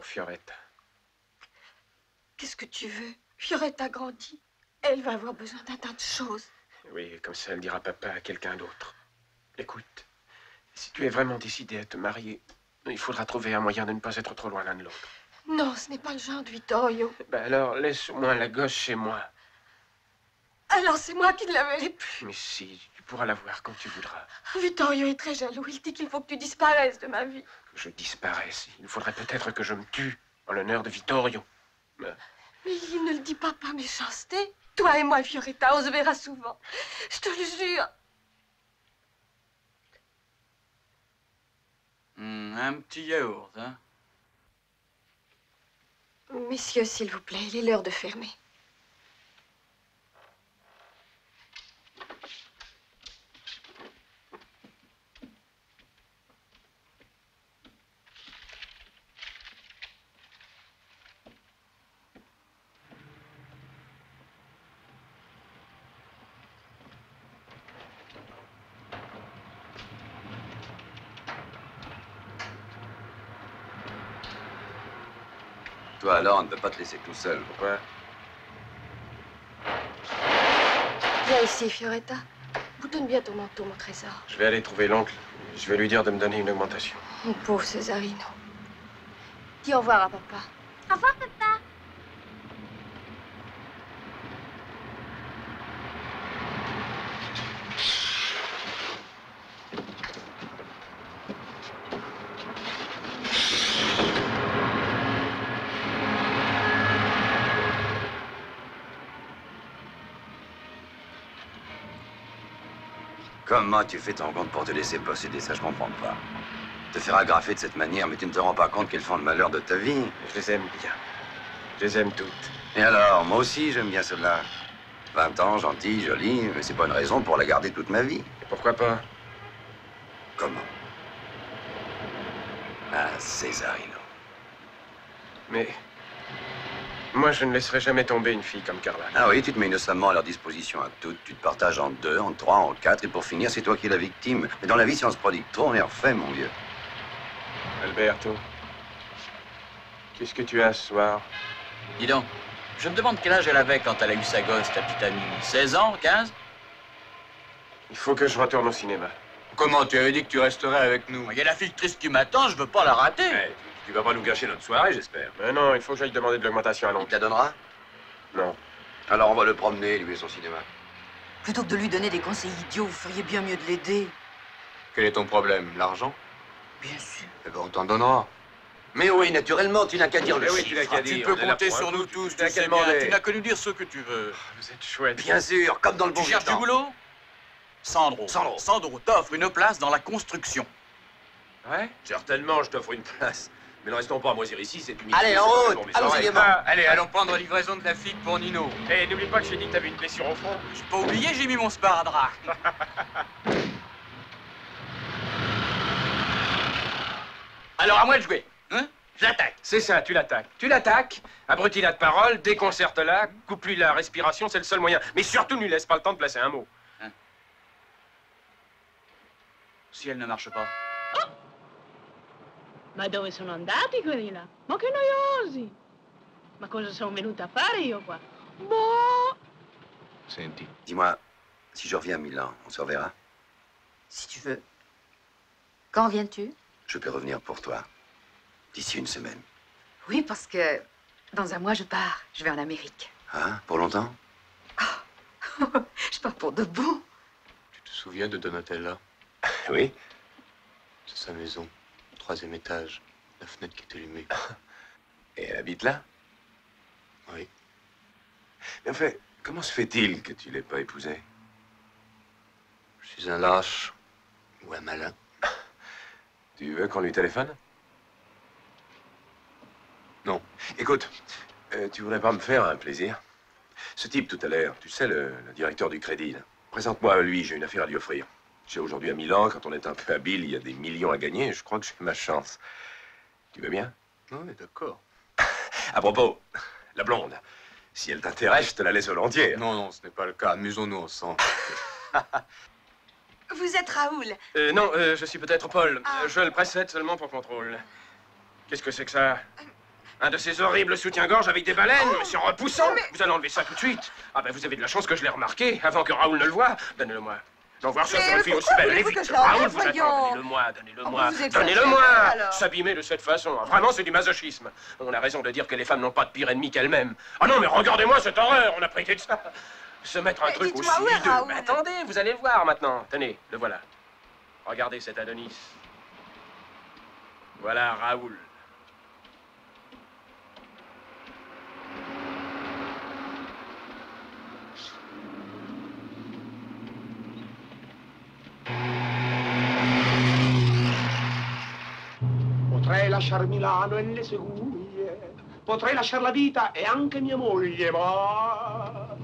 Pour Fiorette. Qu'est-ce que tu veux? Fiorette a grandi. Elle va avoir besoin d'un tas de choses. Oui, comme ça, elle dira papa à quelqu'un d'autre. Écoute, si tu es vraiment décidé à te marier, il faudra trouver un moyen de ne pas être trop loin l'un de l'autre. Non, ce n'est pas le genre de Vittorio. Ben alors, laisse au moins la gosse chez moi. Alors c'est moi qui ne la verrai plus. Mais si, tu pourras la voir quand tu voudras. Vittorio est très jaloux. Il dit qu'il faut que tu disparaisses de ma vie. Que je disparaisse. Il faudrait peut-être que je me tue en l'honneur de Vittorio. Mais Mais il ne le dit pas par méchanceté. Toi et moi, Fioretta, on se verra souvent. Je te le jure. Hmm, un petit yaourt, hein Messieurs, s'il vous plaît, il est l'heure de fermer. Toi, alors, on ne peut pas te laisser tout seul. Pourquoi Viens ici, Fioretta. Boutonne bien ton manteau, mon trésor. Je vais aller trouver l'oncle. Je vais lui dire de me donner une augmentation. Mon pauvre Césarino. Dis au revoir à papa. Au revoir, papa. Comment tu fais ton compte pour te laisser posséder Ça, je comprends pas. Te faire agrafer de cette manière, mais tu ne te rends pas compte qu'elles font le malheur de ta vie. Je les aime bien. Je les aime toutes. Et alors, moi aussi, j'aime bien cela. 20 ans, gentil, joli, mais c'est pas une raison pour la garder toute ma vie. Et pourquoi pas Comment Ah, Césarino. Mais moi, je ne laisserai jamais tomber une fille comme Carla. Ah oui, tu te mets innocemment à leur disposition à toutes. Tu te partages en deux, en trois, en quatre, et pour finir, c'est toi qui es la victime. Mais dans la vie, si on se prodigue trop, on est refait, mon vieux. Alberto, qu'est-ce que tu as ce soir? Dis donc, je me demande quel âge elle avait quand elle a eu sa gosse, ta petite amie. 16 ans, 15 Il faut que je retourne au cinéma. Comment Tu avais dit que tu resterais avec nous? Il y a la fictrice qui m'attend, je veux pas la rater. Tu vas pas nous gâcher notre soirée, j'espère. Mais non, il faut que j'aille demander de l'augmentation à Il l'oncle. te la donnera Non. Alors on va le promener, lui et son cinéma. Plutôt que de lui donner des conseils idiots, vous feriez bien mieux de l'aider. Quel est ton problème L'argent? Bien sûr. Eh ben, on t'en donnera. Mais oui, naturellement, tu n'as qu'à dire le Eh oui, chiffre. tu n'as qu'à Tu dire. peux compter sur nous tous, tu qu'à sais bien. Tu n'as que nous dire ce que tu veux. Vous êtes chouette. Bien sûr, comme dans le bon Tu cherches du boulot? Sandro. Sandro. Sandro t'offre une place dans la construction. Ouais Certainement, je t'offre une place. Mais ne restons pas à moisir ici, c'est une Allez, en route Allons-y Ah, Allez, allons prendre livraison de la fille pour Nino. Et n'oublie pas que je t'ai dit que t'avais une blessure au front. J'ai pas oublié, j'ai mis mon sparadrap. Alors à moi de jouer. Hein? J'attaque. C'est ça, tu l'attaques. Tu l'attaques, abrutis-la de parole, déconcerte-la, coupe-lui la respiration, c'est le seul moyen. Mais surtout, ne lui laisse pas le temps de placer un mot. Si elle ne marche pas. Ma dove sono andati quelli là? Ma che noiosi! Ma cosa sono venuta a fare io qua? Boh! Senti. Dis-moi, si je reviens à Milan, on se reverra? Si tu veux. Quand viens-tu Je peux revenir pour toi. D'ici une semaine. Oui, parce que dans un mois, je pars. Je vais en Amérique. Hein Pour longtemps? Je pars pour de bon. Tu te souviens de Donatella? Oui. C'est sa maison, troisième étage, la fenêtre qui est allumée. Et elle habite là? Oui. Mais en fait, comment se fait-il que tu l'aies pas épousée? Je suis un lâche ou un malin. Tu veux qu'on lui téléphone? Non. Écoute, euh, tu voudrais pas me faire un plaisir? Ce type tout à l'heure, tu sais, le, le directeur du crédit. Présente-moi à lui, j'ai une affaire à lui offrir. Sais, aujourd'hui à Milan, quand on est un peu habile, il y a des millions à gagner. Je crois que j'ai ma chance. Tu veux bien? Oui, d'accord. À propos, la blonde, si elle t'intéresse, je te la laisse volontiers. Non, non, ce n'est pas le cas. Amusons-nous ensemble. Vous êtes Raoul. Euh, non, euh, je suis peut-être Paul. Ah. Euh, Je le précède seulement pour contrôle. Qu'est-ce que c'est que ça? Un de ces horribles soutiens-gorge avec des baleines, Oh. monsieur repoussant? Vous allez enlever ça tout de suite Ah ben vous avez de la chance que je l'ai remarqué, avant que Raoul ne le voie. Donnez-le-moi. Non, voir ça sur une fille aussi belle. Vite, Raoul vous attend. voyons Donnez-le-moi, donnez-le-moi. Vous Donnez-le-moi. S'abîmer de cette façon, ah, vraiment c'est du masochisme. On a raison de dire que les femmes n'ont pas de pire ennemi qu'elles-mêmes. Ah non, mais regardez-moi cette horreur, on a prêté de ça. Se mettre un truc aussi hideux. Mais attendez, vous allez le voir maintenant. Tenez, le voilà. Regardez cet Adonis. Voilà Raoul. Lasciar Milano e le sue guglie, potrei lasciar la vita e anche mia moglie, ma...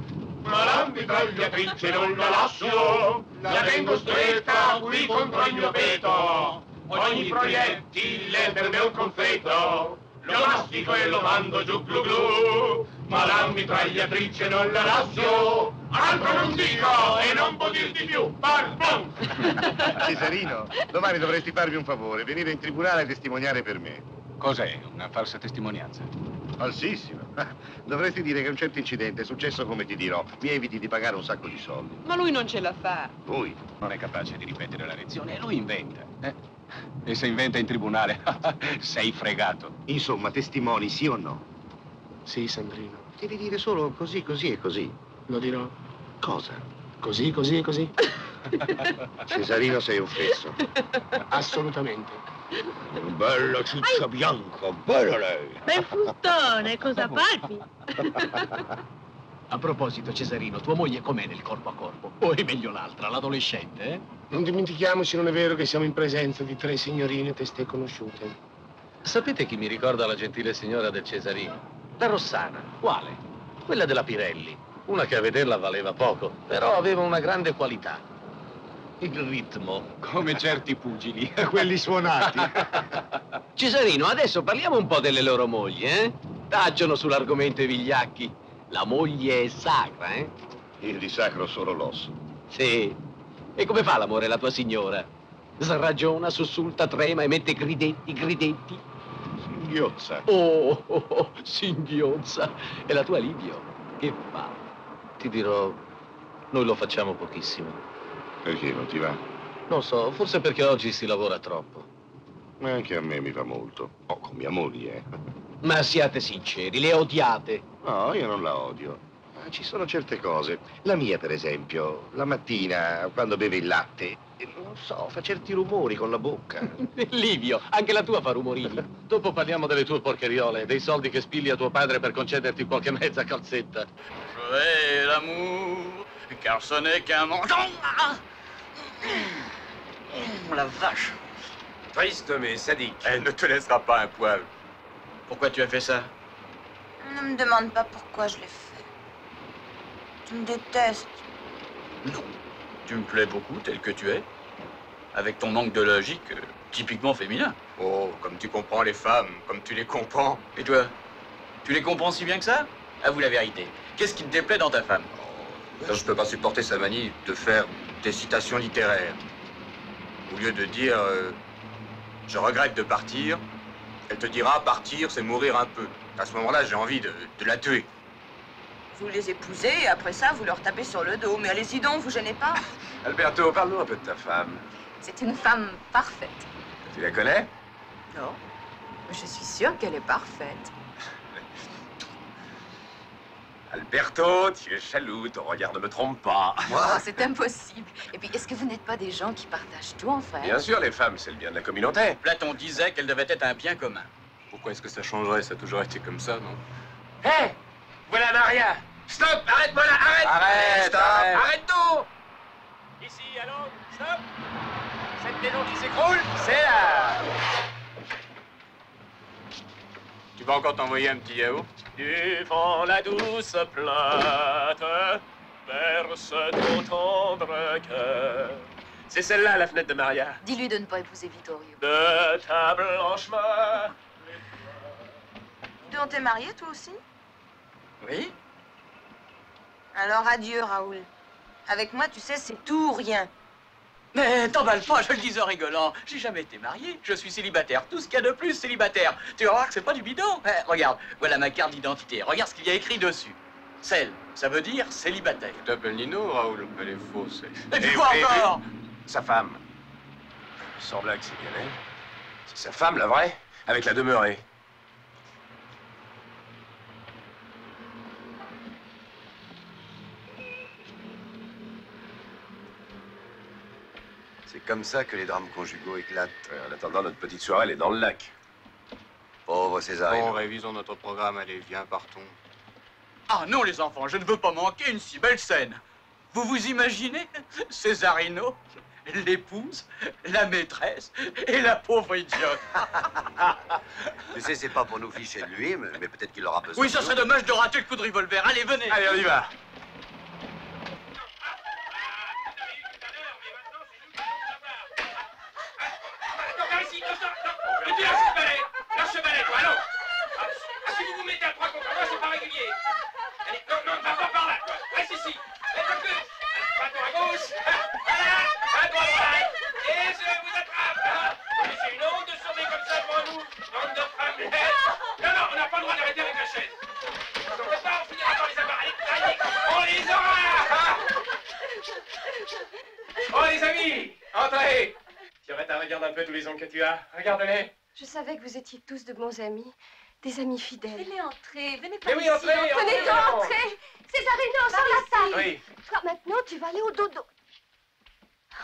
Ma l'ambitragliatrice non la lascio, la tengo stretta qui contro il mio petto. Ogni proiettile per me è un confetto, lo mastico e lo mando giù glu glu. Ma la mitragliatrice non la lascio, altro non dico e non può dir di più. Pardon! Cesarino, domani dovresti farmi un favore, venire in tribunale a testimoniare per me. Cos'è? Una falsa testimonianza? Falsissimo. Dovresti dire che un certo incidente è successo come ti dirò. Mi eviti di pagare un sacco di soldi. Ma lui non ce la fa. Lui? Non è capace di ripetere la lezione lui inventa. eh? E se inventa in tribunale, sei fregato. Insomma, testimoni, sì o no? Sì, Sandrino. Devi dire solo così, così e così. Lo dirò. Cosa? Così, così e così. Cesarino, sei un fesso. Assolutamente. Bella ciccia bianca, bella lei. Bel fustone, cosa fai? A proposito, Cesarino, tua moglie com'è nel corpo a corpo? O è meglio l'altra, l'adolescente, eh? Non dimentichiamoci, non è vero, che siamo in presenza di tre signorine testé conosciute. Sapete chi mi ricorda la gentile signora del Cesarino? La Rossana. Quale? Quella della Pirelli. Una che a vederla valeva poco, però aveva una grande qualità. Il ritmo. Come certi pugili. Quelli suonati. Cesarino, adesso parliamo un po' delle loro mogli, eh? Tacciono sull'argomento i vigliacchi. La moglie è sacra, eh? Il di sacro solo l'osso. Sì. E come fa l'amore la tua signora? Sragiona, sussulta, trema e mette gridetti, gridetti. Singhiozza. Oh, oh, oh, singhiozza. E la tua Livio? Che fa? Ti dirò, noi lo facciamo pochissimo. Perché non ti va? Non so, forse perché oggi si lavora troppo. Ma anche a me mi va molto. Oh, con mia moglie. Ma siate sinceri, le odiate. No, io non la odio. Ma ci sono certe cose. La mia, per esempio, la mattina, quando beve il latte, eh, so, fa certi rumori con la bocca. Livio, anche la tua fa rumorini. Dopo parliamo delle tue porcheriole, dei soldi che spilli a tuo padre per concederti qualche mezza calzetta. Jouer l'amour, car ce n'est qu'un Oh, la vache. Triste mais sadique. Elle ne te laissera pas un poil. Pourquoi tu as fait ça Ne me demande pas pourquoi je l'ai fait. Tu me détestes. Tu me plais beaucoup tel que tu es, avec ton manque de logique euh, typiquement féminin. Oh, comme tu comprends les femmes, comme tu les comprends. Et toi Tu les comprends si bien que ça? Avoue la vérité. Qu'est-ce qui te déplaît dans ta femme? Ça, je peux pas supporter sa manie de faire des citations littéraires. Au lieu de dire euh, je regrette de partir, elle te dira partir, c'est mourir un peu. À ce moment-là, j'ai envie de, de la tuer. Vous les épousez et après ça, vous leur tapez sur le dos. Mais allez-y donc, vous gênez pas. Alberto, parle-nous un peu de ta femme. C'est une femme parfaite. Tu la connais? Non. Je suis sûre qu'elle est parfaite. Alberto, tu es jaloux, ton regard ne me trompe pas. Oh, c'est impossible. Et puis, est-ce que vous n'êtes pas des gens qui partagent tout, enfin Bien sûr, les femmes, c'est le bien de la communauté. Platon disait qu'elle devait être un bien commun. Pourquoi est-ce que ça changerait? Ça a toujours été comme ça, non? Hé Voilà Maria Stop Arrête-moi là Arrête Arrête, Stop arrête. Arrête tout Ici, allons Stop Cette maison qui s'écroule, c'est là Tu vas encore t'envoyer un petit yaourt? Devant la douce plainte, verse ton tendre cœur. C'est celle-là, la fenêtre de Maria. Dis-lui de ne pas épouser Vittorio. De ta blanche main. Donc, t'es marié, toi aussi? Oui Alors, adieu, Raoul. Avec moi, tu sais, c'est tout ou rien. Mais t'emballe pas, je le dis en rigolant. J'ai jamais été marié, je suis célibataire. Tout ce qu'il y a de plus, célibataire. Tu vas voir que c'est pas du bidon. Eh, regarde, voilà ma carte d'identité. Regarde ce qu'il y a écrit dessus. Celle, ça veut dire célibataire. Tu t'appelles Nino, Raoul Elle est fausse. Et puis quoi encore Sa femme. Sans blague, c'est bien elle. C'est sa femme, la vraie, avec la demeurée. C'est comme ça que les drames conjugaux éclatent. En attendant, notre petite soirée, elle est dans le lac. Pauvre Césarine. Bon, révisons notre programme, allez, viens, partons. Ah non, les enfants, je ne veux pas manquer une si belle scène. Vous vous imaginez Césarino, l'épouse, la maîtresse et la pauvre idiote. Tu sais, c'est pas pour nous ficher de lui, mais, mais peut-être qu'il aura besoin. Oui, de ça nous. serait dommage de rater le coup de revolver. Allez, venez. Allez, on y va. Attends, par ici, non, non, non. Et puis lâche ce balai Lâche ce balai, toi, allons ah, ah, si vous vous mettez à trois contre moi, c'est pas régulier. Allez, non, non, va pas par là, toi. Reste ici. Lève un peu. Pas toi à gauche. Voilà, Et je vous attrape. Mais c'est une honte de sauver comme ça devant nous. Bande de femmes laides. Non, non, on n'a pas le droit d'arrêter avec la chaise. On ne peut pas, on finira par les avoir. Allez, allez, on les aura. Bon, les amis, entrez. Tiens, regarde un peu tous les ongles que tu as. Regarde-les. Je savais que vous étiez tous de bons amis, des amis fidèles. Venez entrer, venez Mais par oui, ici. entrez, Venez entrer Césarino, sur la table Oui. Toi, maintenant, tu vas aller au dodo.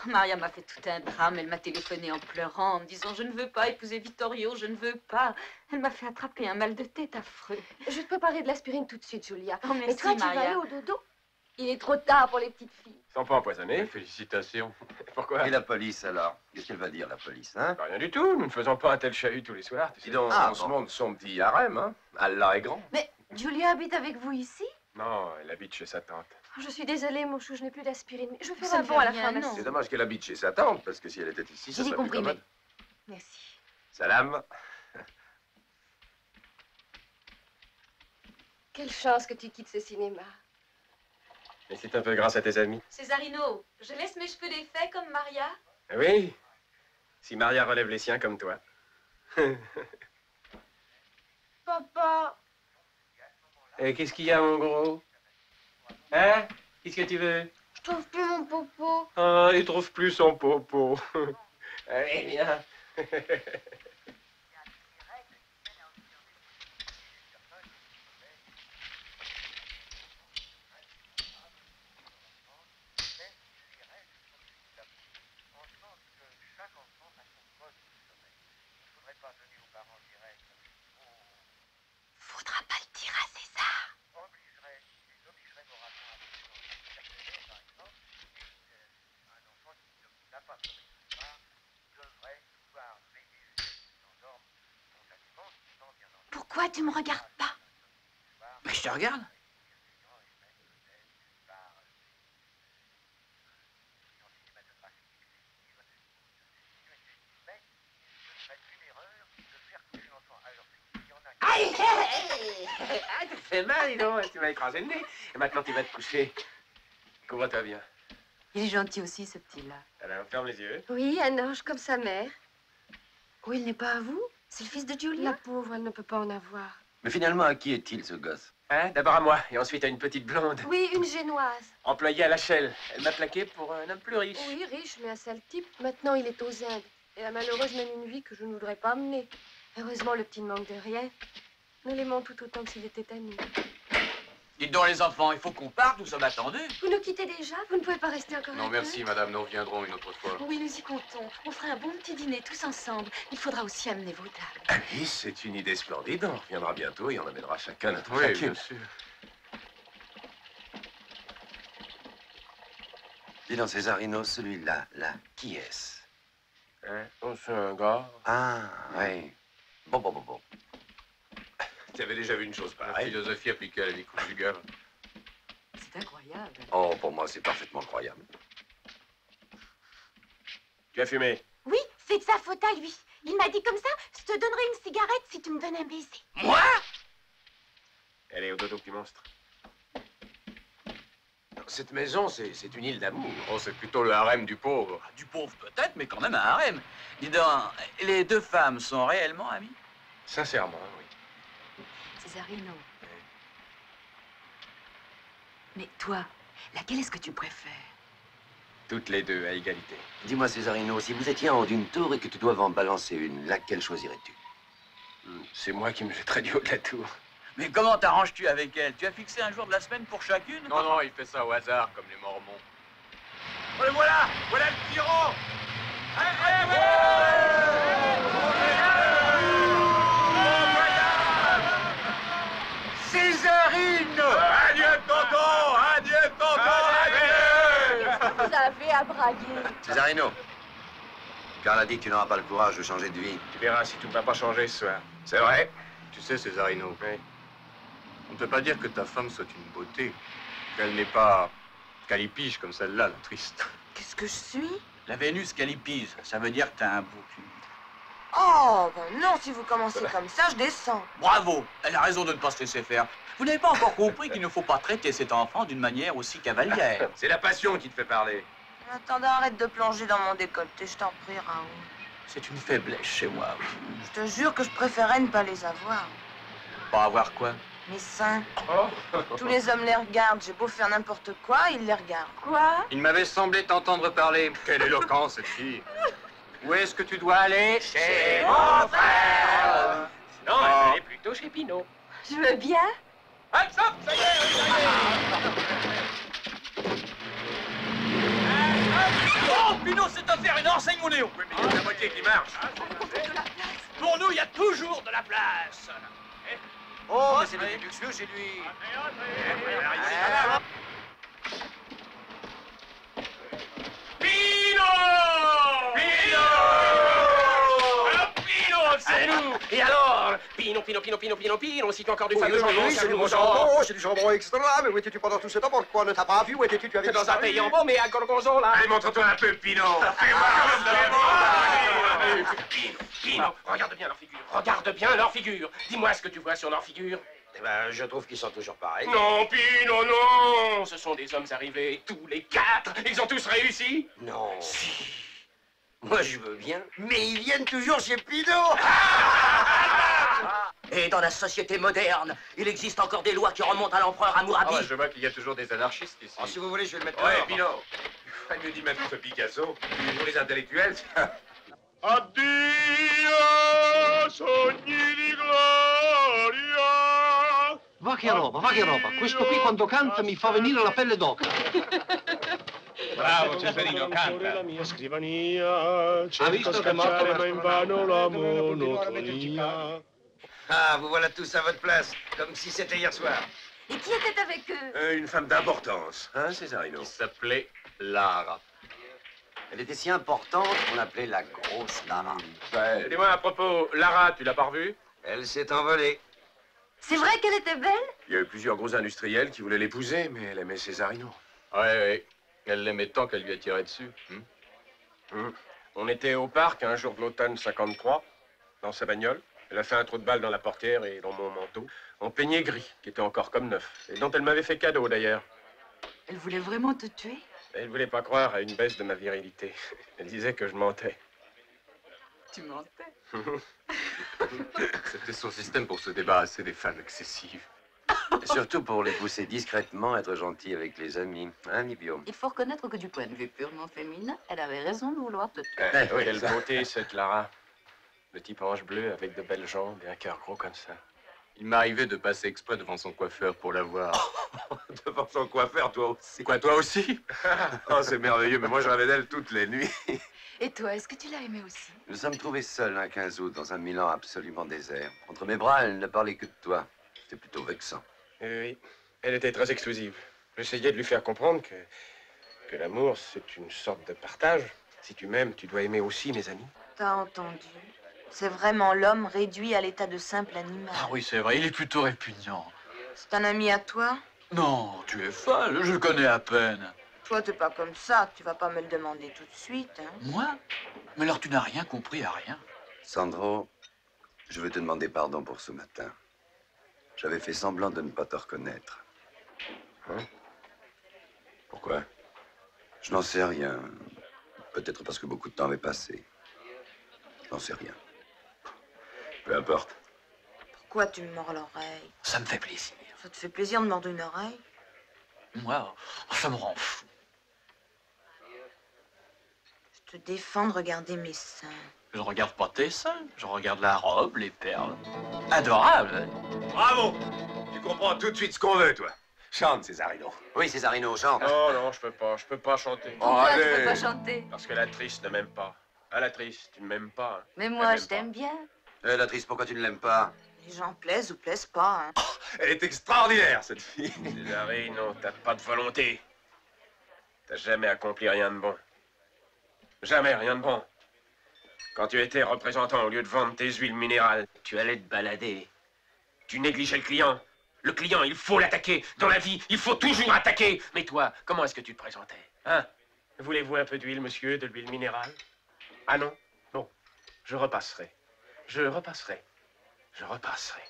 Maria m'a fait tout un drame. Elle m'a téléphoné en pleurant, en me disant Je ne veux pas épouser Vittorio, je ne veux pas. Elle m'a fait attraper un mal de tête affreux. Je vais te préparer de l'aspirine tout de suite, Julia. Oh, merci, Mais toi, tu vas aller au dodo. Il est trop tard pour les petites filles. Sans pas empoisonner. Félicitations. Pourquoi Et la police, alors? Qu'est-ce qu'elle va dire, la police, hein? Rien du tout. Nous ne faisons pas un tel chahut tous les soirs. tu sais. Dis donc, Ah, on se bon. son petit harem, hein? Allah est grand. Mais Julia habite avec vous ici? Non, elle habite chez sa tante. Je suis désolée, mon chou, je n'ai plus d'aspirine. Mais je ne bon à la rien, pharmacie. non. C'est dommage qu'elle habite chez sa tante, parce que si elle était ici, ça serait plus commode. Merci. Salam. Quelle chance que tu quittes ce cinéma. Mais c'est un peu grâce à tes amis. Césarino, je laisse mes cheveux défaits comme Maria Ah Oui? Si Maria relève les siens comme toi. Papa, Et qu'est-ce qu'il y a, mon gros? Hein? Qu'est-ce que tu veux? Je trouve plus mon popo. Ah, il trouve plus son popo. Allez, viens. tu me regardes pas. Mais je te regarde. Aïe, aïe, aïe. Ah, tu fais mal, dis donc. Tu m'as écrasé le nez. Et maintenant, tu vas te coucher. Couvre-toi bien? Il est gentil aussi, ce petit-là. Alors, ferme les yeux. Oui, un ange comme sa mère. Oh, il n'est pas à vous? C'est le fils de Julia La pauvre, elle ne peut pas en avoir. Mais finalement, à qui est-il, ce gosse Hein D'abord à moi, et ensuite à une petite blonde. Oui, une génoise. Employée à la Shell. Elle m'a plaqué pour un homme plus riche. Oui, riche, mais un sale type. Maintenant, il est aux Indes. Et la malheureuse mène une vie que je ne voudrais pas mener. Heureusement, le petit ne manque de rien. Nous l'aimons tout autant que s'il était à nous. Dites donc, les enfants, il faut qu'on parte, nous sommes attendus. Vous nous quittez déjà Vous ne pouvez pas rester encore Non, peu merci, madame, nous reviendrons une autre fois. Oui, nous y comptons. On fera un bon petit dîner tous ensemble. Il faudra aussi amener vos dames. Alice, c'est une idée splendide. On reviendra bientôt et on amènera chacun notre Oui, chacune. bien sûr. Dis donc, Césarino, celui-là, là, qui est-ce? Hein? Oh, c'est un gars. Ah, oui. Bon, bon, bon, bon. Tu avais déjà vu une chose La pareille philosophie appliquée à la vie conjugale. C'est incroyable. Oh, pour moi, c'est parfaitement croyable. Tu as fumé? Oui, c'est de sa faute à lui. Il m'a dit comme ça, je te donnerai une cigarette si tu me donnes un baiser. Moi? Allez, au dodo, petit monstre. Cette maison, c'est c'est une île d'amour. Oh, c'est plutôt le harem du pauvre. Du pauvre peut-être, mais quand même un harem. Dis donc, les deux femmes sont réellement amies? Sincèrement, oui. Césarino. Mais toi, laquelle est-ce que tu préfères? Toutes les deux, à égalité. Dis-moi, Césarino, si vous étiez en haut d'une tour et que tu dois en balancer une, laquelle choisirais-tu? Hmm, C'est moi qui me jetterais du haut de la tour. Mais comment t'arranges-tu avec elle? Tu as fixé un jour de la semaine pour chacune? Non, non, il fait ça au hasard, comme les mormons. Oh, le voilà Voilà le tyran Césarine à braguer. Césarino, Carl a dit que tu n'auras pas le courage de changer de vie. Tu verras si tout ne va pas changer ce soir. C'est vrai Tu sais, Césarino, Oui. on ne peut pas dire que ta femme soit une beauté, qu'elle n'est pas calipige comme celle-là, la triste. Qu'est-ce que je suis? La Vénus calipise, ça veut dire que t'as un beau cul. Oh, ben non, si vous commencez comme ça, je descends. Bravo Elle a raison de ne pas se laisser faire. Vous n'avez pas encore compris qu'il ne faut pas traiter cet enfant d'une manière aussi cavalière. C'est la passion qui te fait parler. En attendant, arrête de plonger dans mon décolleté, je t'en prie, Raoul. C'est une faiblesse chez moi. Je te jure que je préférais ne pas les avoir. Pas avoir quoi? Mes seins. Oh Tous les hommes les regardent. J'ai beau faire n'importe quoi, ils les regardent. Quoi? Il m'avait semblé t'entendre parler. Quelle éloquence, cette fille. Où est-ce que tu dois aller? Chez mon frère Non, Oh. elle est plutôt chez Pinot. Je veux bien. Ah, stop Ça y est, ça y est Oh, Pinot s'est offert une enseigne au néon Oui, mais il y a la moitié qui marche. Pour nous, il y a toujours de la place. Oh, mais c'est devenu luxueux chez lui. C'est nous. Et alors Pino, Pino, Pino, Pino, Pino, Pino, si tu as encore du fameux jambon, c'est du jambon, jambon, c'est du jambon extra. Mais où étais-tu pendant tout ce temps? Pourquoi ne t'as pas vu? Où étais-tu? Tu avais dans un pays en bon, mais à Gorgonzola. Allez, montre-toi un peu, Pinot. Fais-moi comme Pino, Pino, regarde bien leur figure, regarde bien leur figure. Dis-moi ce que tu vois sur leur figure. Eh ben, je trouve qu'ils sont toujours pareils. Non, Pino, non Ce sont des hommes arrivés, tous les quatre. Ils ont tous réussi. Non. Moi, je veux bien. Mais ils viennent toujours chez Pinot. Et dans la société moderne, il existe encore des lois qui remontent à l'empereur Hammurabi. Ouais, je vois qu'il y a toujours des anarchistes ici. Oh, si vous voulez, je vais le mettre Ouais, dehors. Pinot. Il mieux dit mettre ce Picasso. Pour les intellectuels, Addio, sogni di gloria. Va che roba, va che roba. Questo qui quando canta mi fa venire la pelle d'oca. Bravo, Cesarino, canta. La mia scrivania, cerco visto che ma invano la monotonia. Ah, vous voilà tous à votre place, comme si c'était hier soir. Et qui était avec eux? Euh, une femme d'importance, hein, Césarino? Qui s'appelait Lara. Elle était si importante qu'on l'appelait la grosse Lara. Dis-moi à propos, Lara, tu l'as pas revue? Elle s'est envolée. C'est vrai qu'elle était belle? Il y a eu plusieurs gros industriels qui voulaient l'épouser, mais elle aimait Césarino. Ouais, ouais. Elle l'aimait tant qu'elle lui a tiré dessus. Hum. On était au parc un jour de l'automne 53, dans sa bagnole. Elle a fait un trou de balle dans la portière et dans mon manteau. En peigné gris, qui était encore comme neuf. Et dont elle m'avait fait cadeau d'ailleurs. Elle voulait vraiment te tuer? Elle voulait pas croire à une baisse de ma virilité. Elle disait que je mentais. Tu mentais? C'était son système pour se débarrasser des femmes excessives. Et surtout pour les pousser discrètement à être gentils avec les amis. Hein, Nibio Il faut reconnaître que du point de vue purement féminin, elle avait raison de vouloir te tuer. Eh, quelle beauté, cette Clara. Le type ange bleu avec de belles jambes et un cœur gros comme ça. Il m'arrivait de passer exprès devant son coiffeur pour la voir. Devant son coiffeur, toi aussi. Quoi, toi aussi? Oh, c'est merveilleux, mais moi je rêvais d'elle toutes les nuits. Et toi, est-ce que tu l'as aimée aussi? Nous sommes trouvés seuls un 15 août dans un Milan absolument désert. Entre mes bras, elle ne parlait que de toi. C'était plutôt vexant. Oui, oui. Elle était très exclusive. J'essayais de lui faire comprendre que, que l'amour, c'est une sorte de partage. Si tu m'aimes, tu dois aimer aussi mes amis. T'as entendu? C'est vraiment l'homme réduit à l'état de simple animal. Ah oui, c'est vrai, il est plutôt répugnant. C'est un ami à toi? Non, tu es folle, je le connais à peine. Toi, t'es pas comme ça. Tu vas pas me le demander tout de suite. Hein. Moi? Mais alors tu n'as rien compris à rien? Sandro, je veux te demander pardon pour ce matin. J'avais fait semblant de ne pas te reconnaître. Hein? Pourquoi? Je n'en sais rien. Peut-être parce que beaucoup de temps avait passé. Je n'en sais rien. Peu importe. Pourquoi tu me mords l'oreille Ça me fait plaisir. Ça te fait plaisir de mordre une oreille Moi, ça me rend fou. Je te défends de regarder mes seins. Je ne regarde pas tes seins, je regarde la robe, les perles. Adorable, hein Bravo Tu comprends tout de suite ce qu'on veut, toi. Chante, Césarino. Oui, Césarino, chante. Non, non, je peux pas. Je peux pas chanter. Pourquoi tu allez. peux pas chanter Parce que la triste ne m'aime pas. Ah, la triste, tu ne m'aimes pas. hein. Mais moi, je t'aime bien. Eh, la triste, pourquoi tu ne l'aimes pas? Les gens plaisent ou plaisent pas. Hein. Elle est extraordinaire, cette fille. Césarino, t'as pas de volonté. T'as jamais accompli rien de bon. Jamais rien de bon. Quand tu étais représentant, au lieu de vendre tes huiles minérales, tu allais te balader. Tu négligeais le client. Le client, il faut l'attaquer. Dans la vie, il faut toujours attaquer. Mais toi, comment est-ce que tu te présentais Hein? Voulez-vous un peu d'huile, monsieur, de l'huile minérale? Ah non? Bon, je repasserai. Je repasserai. Je repasserai.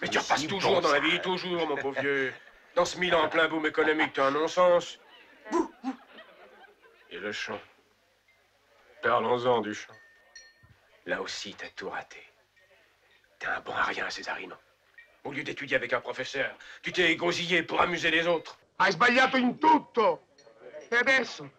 Mais tu repasses Si toujours bon, dans la vie, toujours, mon pauvre vieux. Dans ce Milan en plein boom économique, t'as un non-sens. Et le chant. Parlons-en du chant. Là aussi, t'as tout raté. T'es un bon à rien, Césarino. Au lieu d'étudier avec un professeur, tu t'es égosillé pour amuser les autres. Hai sbagliato in tutto. E adesso?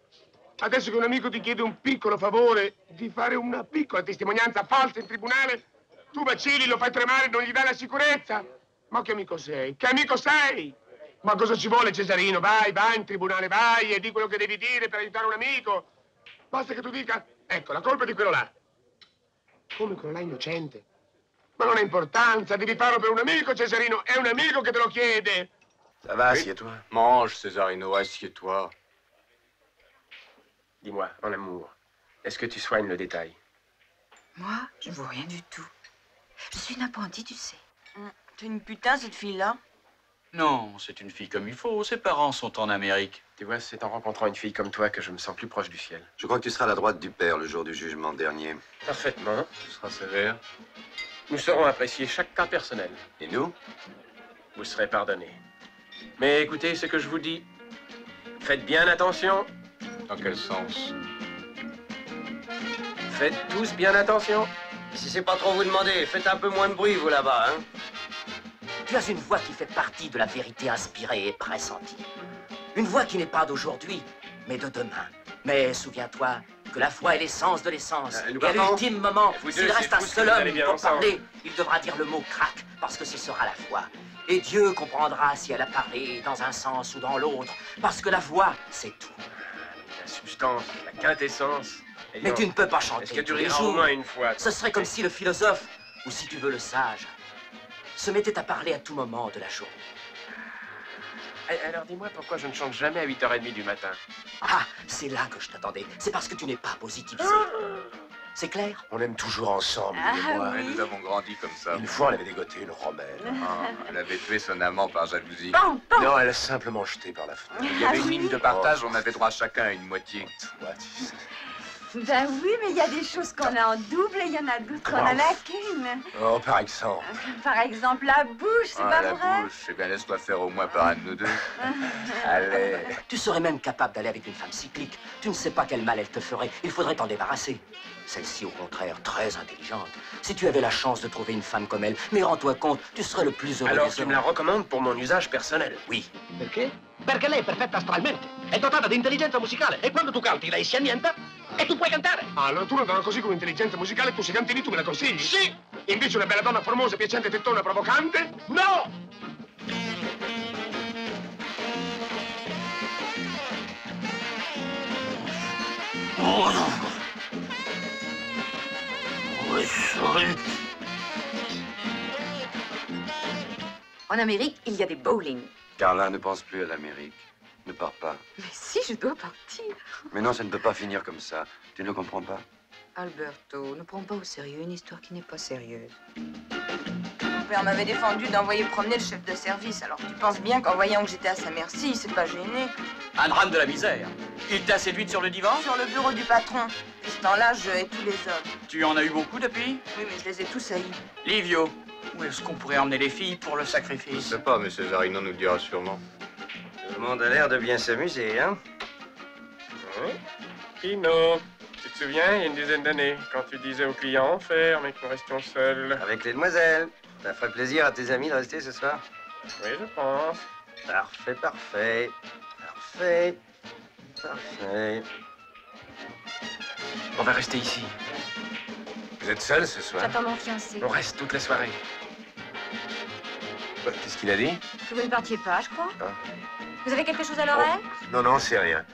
Adesso che un amico ti chiede un piccolo favore di fare una piccola testimonianza falsa in tribunale, tu vacilli, lo fai tremare, non gli dai la sicurezza. Ma che amico sei? Che amico sei? Ma cosa ci vuole, Cesarino? Vai, vai in tribunale, vai e di quello che devi dire per aiutare un amico. Basta che tu dica, ecco, la colpa è di quello là. Come quello là innocente? Ma non ha importanza, devi farlo per un amico, Cesarino. È un amico che te lo chiede. Ça va, assieds-toi. Mange, Césarino, assieds-toi. Dis-moi, en amour, est-ce que tu soignes le détail? Moi, je ne vaux rien du tout. Je suis une apprentie, tu sais. T'es une putain, cette fille-là. Non, c'est une fille comme il faut. Ses parents sont en Amérique. Tu vois, c'est en rencontrant une fille comme toi que je me sens plus proche du ciel. Je crois que tu seras à la droite du père le jour du jugement dernier. Parfaitement. Ce sera sévère. Nous saurons apprécier chaque cas personnel. Et nous? Vous serez pardonnés. Mais écoutez ce que je vous dis. Faites bien attention. Dans quel sens Faites tous bien attention. Si c'est pas trop vous demander, faites un peu moins de bruit, vous là-bas, hein. Tu as une voix qui fait partie de la vérité inspirée et pressentie. Une voix qui n'est pas d'aujourd'hui, mais de demain. Mais souviens-toi que la foi est l'essence de l'essence. Euh, et à l'ultime moment, s'il reste un seul homme pour ensemble. parler, il devra dire le mot crack, parce que ce sera la foi. Et Dieu comprendra si elle a parlé dans un sens ou dans l'autre, parce que la voix, c'est tout. La substance, la quintessence. Mais tu ne peux pas chanter Est-ce que tu riras au moins une fois Ce serait comme si le philosophe, ou si tu veux le sage, se mettait à parler à tout moment de la journée. Eh, Alors dis-moi pourquoi je ne chante jamais à 8h30 du matin? Ah, c'est là que je t'attendais. C'est parce que tu n'es pas positif. C'est clair On aime toujours ensemble, Ah, et moi. Nous avons grandi comme ça. Une fois, elle avait dégoté une romaine. Ah, elle avait tué son amant par jalousie. Non, elle a simplement jeté par la fenêtre. Il y avait une ligne de partage, on avait droit chacun à une moitié. Ben oui, mais il y a des choses qu'on a en double et il y en a d'autres qu'on en a qu'une. Oh, par exemple. Par exemple, la bouche, c'est Ah, pas la vrai bouche, eh bien, laisse-toi faire au moins par un de nous deux. Allez. Tu serais même capable d'aller avec une femme cyclique. Tu ne sais pas quel mal elle te ferait. Il faudrait t'en débarrasser. Celle-ci, au contraire, très intelligente. Si tu avais la chance de trouver une femme comme elle, mais rends-toi compte, tu serais le plus heureux Alors, tu me la recommandes pour mon usage personnel Oui. Perché? Perché lei è perfetta astralmente, è dotata di intelligenza musicale e quando tu canti lei si annienta e tu puoi cantare. Ah, allora tu una donna così con intelligenza musicale, tu sei canti lì, tu me la consigli? Sì! Invece una bella donna formosa, piacente, tettona, provocante? No! En Amérique, il y a des bowling. Carla, ne pense plus à l'Amérique. Ne pars pas. Mais si, je dois partir. Mais non, ça ne peut pas finir comme ça. Tu ne comprends pas Alberto, ne prends pas au sérieux une histoire qui n'est pas sérieuse. Mon père m'avait défendu d'envoyer promener le chef de service, alors tu penses bien qu'en voyant que j'étais à sa merci, il s'est pas gêné. Un drame de la misère. Il t'a séduite sur le divan? Sur le bureau du patron. Depuis ce temps-là, je hais tous les hommes. Tu en as eu beaucoup depuis? Oui, mais je les ai tous haïs. Livio, où est-ce qu'on pourrait emmener les filles pour le Je sacrifice sais pas, mais Césarino nous le dira sûrement. Tout le monde a l'air de bien s'amuser, hein Oui. Pino, tu te souviens, il y a une dizaine d'années, quand tu disais aux clients, ferme et que nous restions seuls Avec les demoiselles. Ça ferait plaisir à tes amis de rester ce soir Oui, je pense. Parfait, parfait. Parfait. Parfait. On va rester ici. Vous êtes seul ce soir J'attends mon fiancé. On reste toute la soirée. Qu'est-ce qu'il a dit? Que vous ne partiez pas, je crois. Ah. Vous avez quelque chose à l'oreille? Non, non, c'est rien.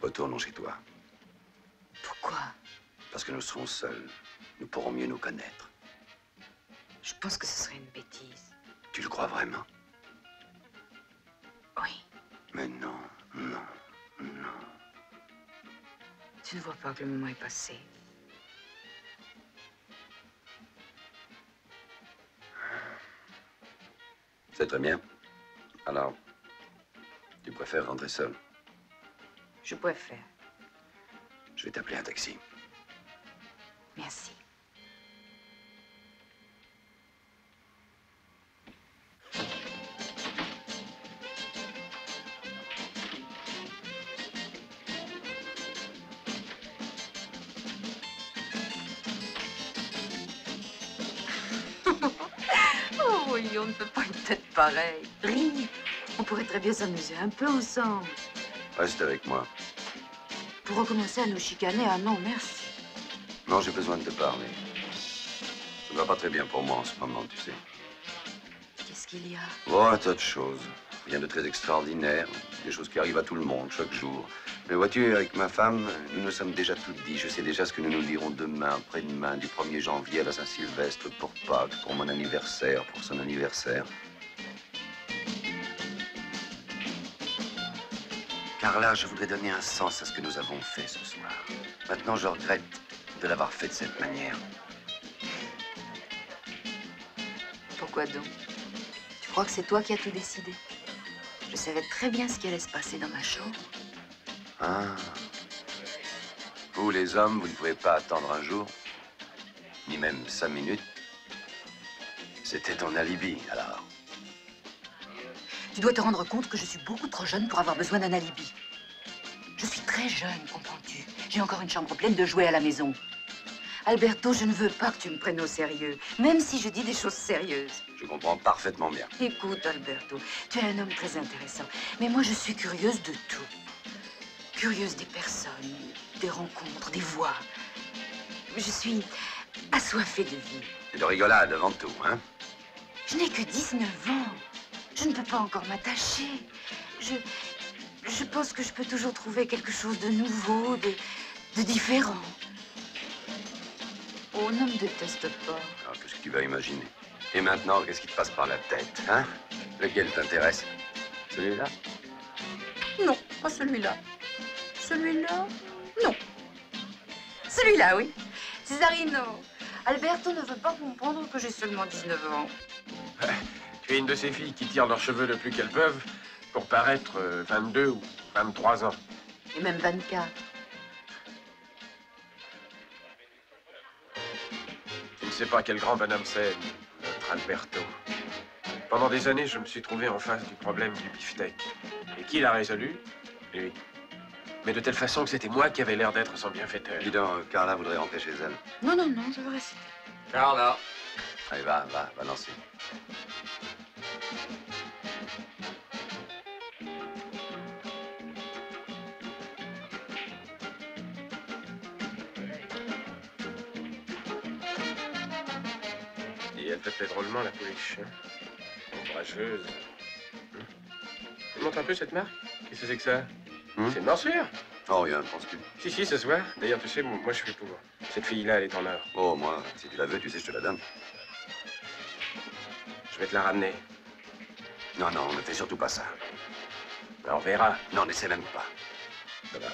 Retournons chez toi. Pourquoi? Parce que nous serons seuls. Nous pourrons mieux nous connaître. Je pense que ce serait une bêtise. Tu le crois vraiment? Oui. Mais non, non, non. Tu ne vois pas que le moment est passé. C'est très bien. Alors, tu préfères rentrer seul? Je préfère. Je vais t'appeler un taxi. Merci. On ne peut pas une tête pareille. Ris. On pourrait très bien s'amuser un peu ensemble. Reste avec moi. Pour recommencer à nous chicaner, ah non, merci. Non, j'ai besoin de te parler. Ça ne va pas très bien pour moi en ce moment, tu sais. Qu'est-ce qu'il y a? Oh, un tas de choses. Rien de très extraordinaire. Des choses qui arrivent à tout le monde chaque jour. Mais vois-tu, avec ma femme, nous nous sommes déjà tout dit. Je sais déjà ce que nous nous dirons demain, après-demain, du 1er janvier à la Saint-Sylvestre, pour Pâques, pour mon anniversaire, pour son anniversaire. Carla, je voudrais donner un sens à ce que nous avons fait ce soir. Maintenant, je regrette de l'avoir fait de cette manière. Pourquoi donc? Tu crois que c'est toi qui as tout décidé? Je savais très bien ce qui allait se passer dans ma chambre. Ah. Vous, les hommes, vous ne pouvez pas attendre un jour, ni même cinq minutes. C'était ton alibi, alors. Tu dois te rendre compte que je suis beaucoup trop jeune pour avoir besoin d'un alibi. Je suis très jeune, comprends-tu? J'ai encore une chambre pleine de jouets à la maison. Alberto, je ne veux pas que tu me prennes au sérieux, même si je dis des choses sérieuses. Je comprends parfaitement bien. Écoute, Alberto, tu es un homme très intéressant, mais moi je suis curieuse de tout. Curieuse des personnes, des rencontres, des voix. Je suis assoiffée de vie. Et de rigolade avant tout, hein Je n'ai que 19 ans. Je ne peux pas encore m'attacher. Je, je pense que je peux toujours trouver quelque chose de nouveau, de, de différent. Oh, ne me déteste pas. Alors, qu'est-ce que tu vas imaginer Et maintenant, qu'est-ce qui te passe par la tête, hein? Lequel t'intéresse? Celui-là? Non, pas celui-là. Celui-là Non. Celui-là, oui. Césarino. Alberto ne veut pas comprendre que j'ai seulement 19 ans. Tu es une de ces filles qui tirent leurs cheveux le plus qu'elles peuvent pour paraître euh, 22 ou 23 ans. Et même 24. Tu ne sais pas quel grand bonhomme c'est, notre Alberto. Pendant des années, je me suis trouvé en face du problème du beefsteak. Et qui l'a résolu? Lui. Mais de telle façon que c'était moi qui avais l'air d'être son bienfaiteur. Dis donc, Carla voudrait rentrer chez elle. Non, non, non, je veux rester. Carla Allez, va, va, va lancer. Et elle te plaît drôlement, la pouliche. Hein Ombrageuse. Hum. Tu montres un peu cette marque? Qu'est-ce que c'est que ça? C'est une morsure Oh, rien, penses-tu Si, si, ça se voit. D'ailleurs, tu sais, moi, je suis pour. Cette fille-là, elle est en or. Oh, moi, si tu la veux, tu sais, je te la donne. Je vais te la ramener. Non, non, ne fais surtout pas ça. Ben, on verra. Non, n'essaie même pas. Ça va.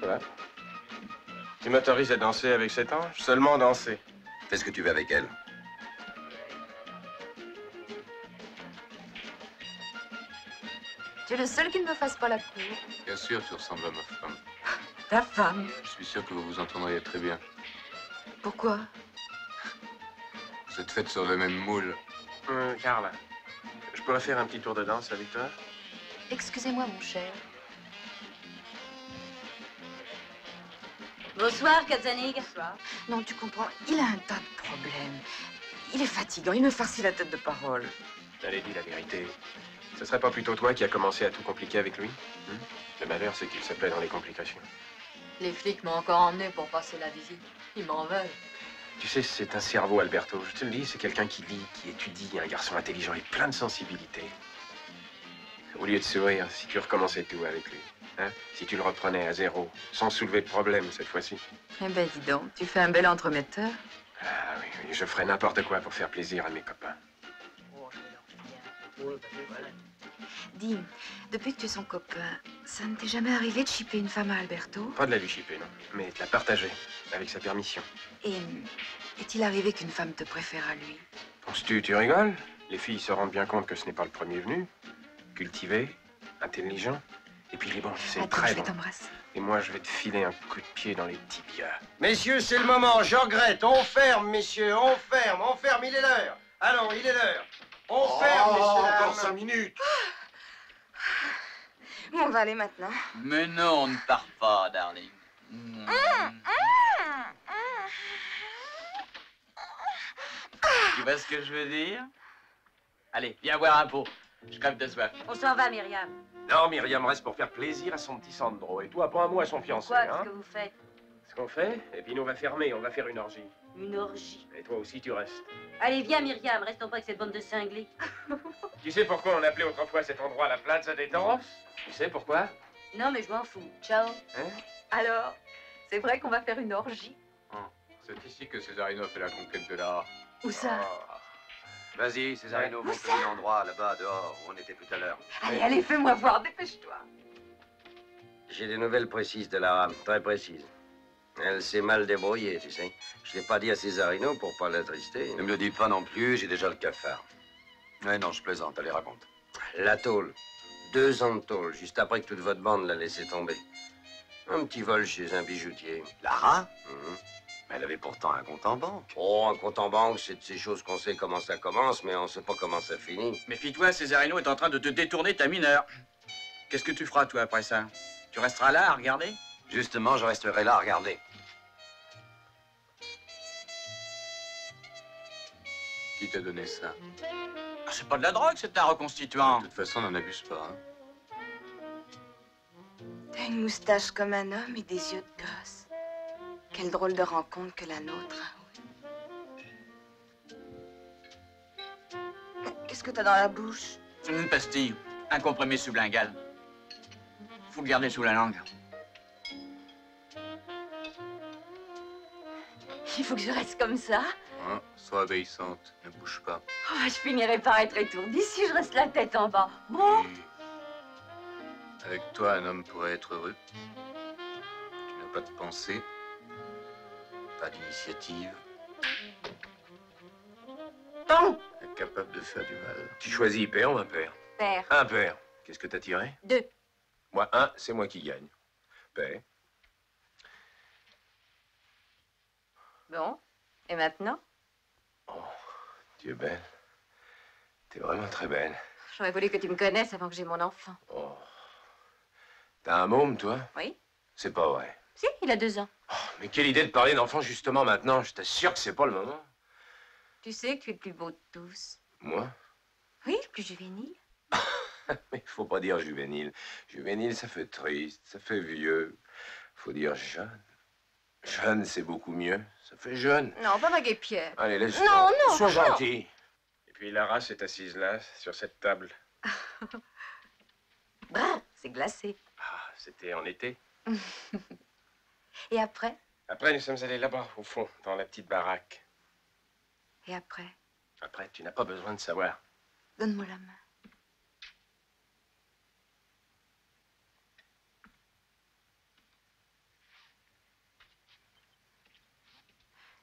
Ça va Tu m'autorises à danser avec cet ange? Seulement danser. Fais ce que tu veux avec elle. Tu es le seul qui ne me fasse pas la cour. Bien sûr, tu ressembles à ma femme. Ta femme? Je suis sûr que vous vous entendriez très bien. Pourquoi? Vous êtes faites sur le même moule. Euh, Carla, je pourrais faire un petit tour de danse avec toi? Excusez-moi, mon cher. Bonsoir, Katzanig. Bonsoir. Non, tu comprends, il a un tas de problèmes. Il est fatigant, il me farcit la tête de parole. Allez, dis la vérité. Ce serait pas plutôt toi qui as commencé à tout compliquer avec lui hein? Le malheur, c'est qu'il se plaît dans les complications. Les flics m'ont encore emmené pour passer la visite. Ils m'en veulent. Tu sais, c'est un cerveau, Alberto. Je te le dis, c'est quelqu'un qui lit, qui étudie, un garçon intelligent et plein de sensibilité. Au lieu de sourire, si tu recommençais tout avec lui, hein? Si tu le reprenais à zéro, sans soulever de problème cette fois-ci. Eh ben, dis donc, tu fais un bel entremetteur. Ah oui, oui, je ferais n'importe quoi pour faire plaisir à mes copains. Dis, depuis que tu es son copain, ça ne t'est jamais arrivé de chipper une femme à Alberto? Pas de la lui chipper, non, mais de la partager, avec sa permission. Et est-il arrivé qu'une femme te préfère à lui? Penses-tu, tu rigoles? Les filles se rendent bien compte que ce n'est pas le premier venu. Cultivé, intelligent, et puis il est bon, c'est Attends, très je vais bon. t'embrasser. Et moi, je vais te filer un coup de pied dans les tibias. Messieurs, c'est le moment, je regrette. On ferme, messieurs, on ferme, on ferme, il est l'heure. Allons, il est l'heure. On ferme, messieurs. encore dames. cinq minutes. On va aller maintenant. Mais non, on ne part pas, darling. Tu vois ce que je veux dire? Allez, viens boire un pot. Je crève de soif. On s'en va, Myriam. Non, Myriam reste pour faire plaisir à son petit Sandro. Et toi, pas un mot à son fiancé, Quoi, hein qu'est-ce que vous faites? Ce qu'on fait, et puis nous, on va fermer, on va faire une orgie. Une orgie. Et toi aussi, tu restes. Allez, viens, Myriam, restons pas avec cette bande de cinglés. Tu sais pourquoi on appelait autrefois cet endroit la Plaza des Toros Tu sais pourquoi? Non, mais je m'en fous. Ciao. Hein? Alors, c'est vrai qu'on va faire une orgie? C'est ici que Césarino a fait la conquête de l'art. Où ça? Vas-y, Césarino, montre ça? l'endroit là-bas, dehors, où on était tout à l'heure. Allez, allez, fais-moi voir, dépêche-toi. J'ai des nouvelles précises de Lara, très précises. Elle s'est mal débrouillée, tu sais. Je l'ai pas dit à Césarino pour pas l'attrister. Ne me le dis pas non plus, j'ai déjà le cafard. Ouais, non, je plaisante, allez, raconte. La tôle. Deux ans de tôle, juste après que toute votre bande l'a laissé tomber. Un petit vol chez un bijoutier. Lara Mhm. Mais elle avait pourtant un compte en banque. Oh, un compte en banque, c'est de ces choses qu'on sait comment ça commence, mais on sait pas comment ça finit. Méfie-toi, Césarino est en train de te détourner ta mineure. Qu'est-ce que tu feras, toi, après ça? Tu resteras là à regarder? Justement, je resterai là à regarder. Qui t'a donné ça Ah, C'est pas de la drogue, c'est un reconstituant. De toute façon, n'en abuse pas. Hein. T'as une moustache comme un homme et des yeux de gosse. Quelle drôle de rencontre que la nôtre. hein. Qu'est-ce que t'as dans la bouche? Une pastille, un comprimé sublingual. Faut le garder sous la langue. Il faut que je reste comme ça. Hein Sois obéissante, ne bouge pas. Oh, je finirai par être étourdie si je reste la tête en bas. Bon. Avec toi, un homme pourrait être heureux. Tu n'as pas de pensée, pas d'initiative. Bon. Incapable de faire du mal. Tu choisis père ou impair? Père. Impair. Qu'est-ce que t'as tiré? Deux. Moi, un, c'est moi qui gagne. Père. Bon. Et maintenant? Tu es belle. T'es vraiment très belle. J'aurais voulu que tu me connaisses avant que j'aie mon enfant. T'as un môme, toi? Oui C'est pas vrai. Si, il a deux ans. Mais quelle idée de parler d'enfant justement maintenant. Je t'assure que c'est pas le moment. Tu sais que tu es le plus beau de tous. Moi? Oui, le plus juvénile. Mais faut pas dire juvénile. Juvénile, ça fait triste, ça fait vieux. Faut dire jeune. Jeune, c'est beaucoup mieux. Ça fait jeune. Non, pas ma Pierre. Allez, laisse Non, non, Sois non. gentil. Et puis Lara s'est assise là, sur cette table. Bah, c'est glacé. Ah, c'était en été. Et après? Après, nous sommes allés là-bas, au fond, dans la petite baraque. Et après? Après, tu n'as pas besoin de savoir. Donne-moi la main.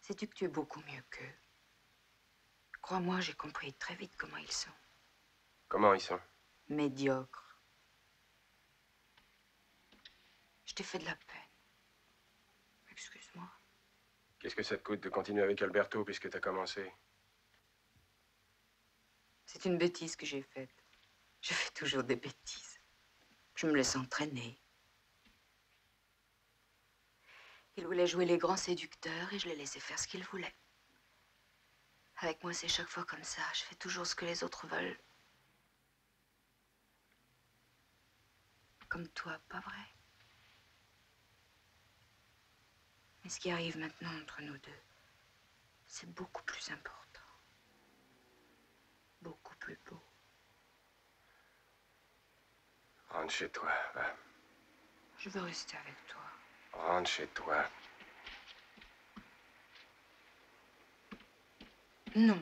Sais-tu que tu es beaucoup mieux qu'eux? Crois-moi, j'ai compris très vite comment ils sont. Comment ils sont? Médiocres. Je t'ai fait de la peine. Excuse-moi. Qu'est-ce que ça te coûte de continuer avec Alberto puisque t'as commencé? C'est une bêtise que j'ai faite. Je fais toujours des bêtises. Je me laisse entraîner. Il voulait jouer les grands séducteurs et je l'ai laissé faire ce qu'il voulait. Avec moi, c'est chaque fois comme ça. Je fais toujours ce que les autres veulent. Comme toi, pas vrai Mais ce qui arrive maintenant entre nous deux, c'est beaucoup plus important. Beaucoup plus beau. Rentre chez toi, va. Je veux rester avec toi. Rentre chez toi. Non.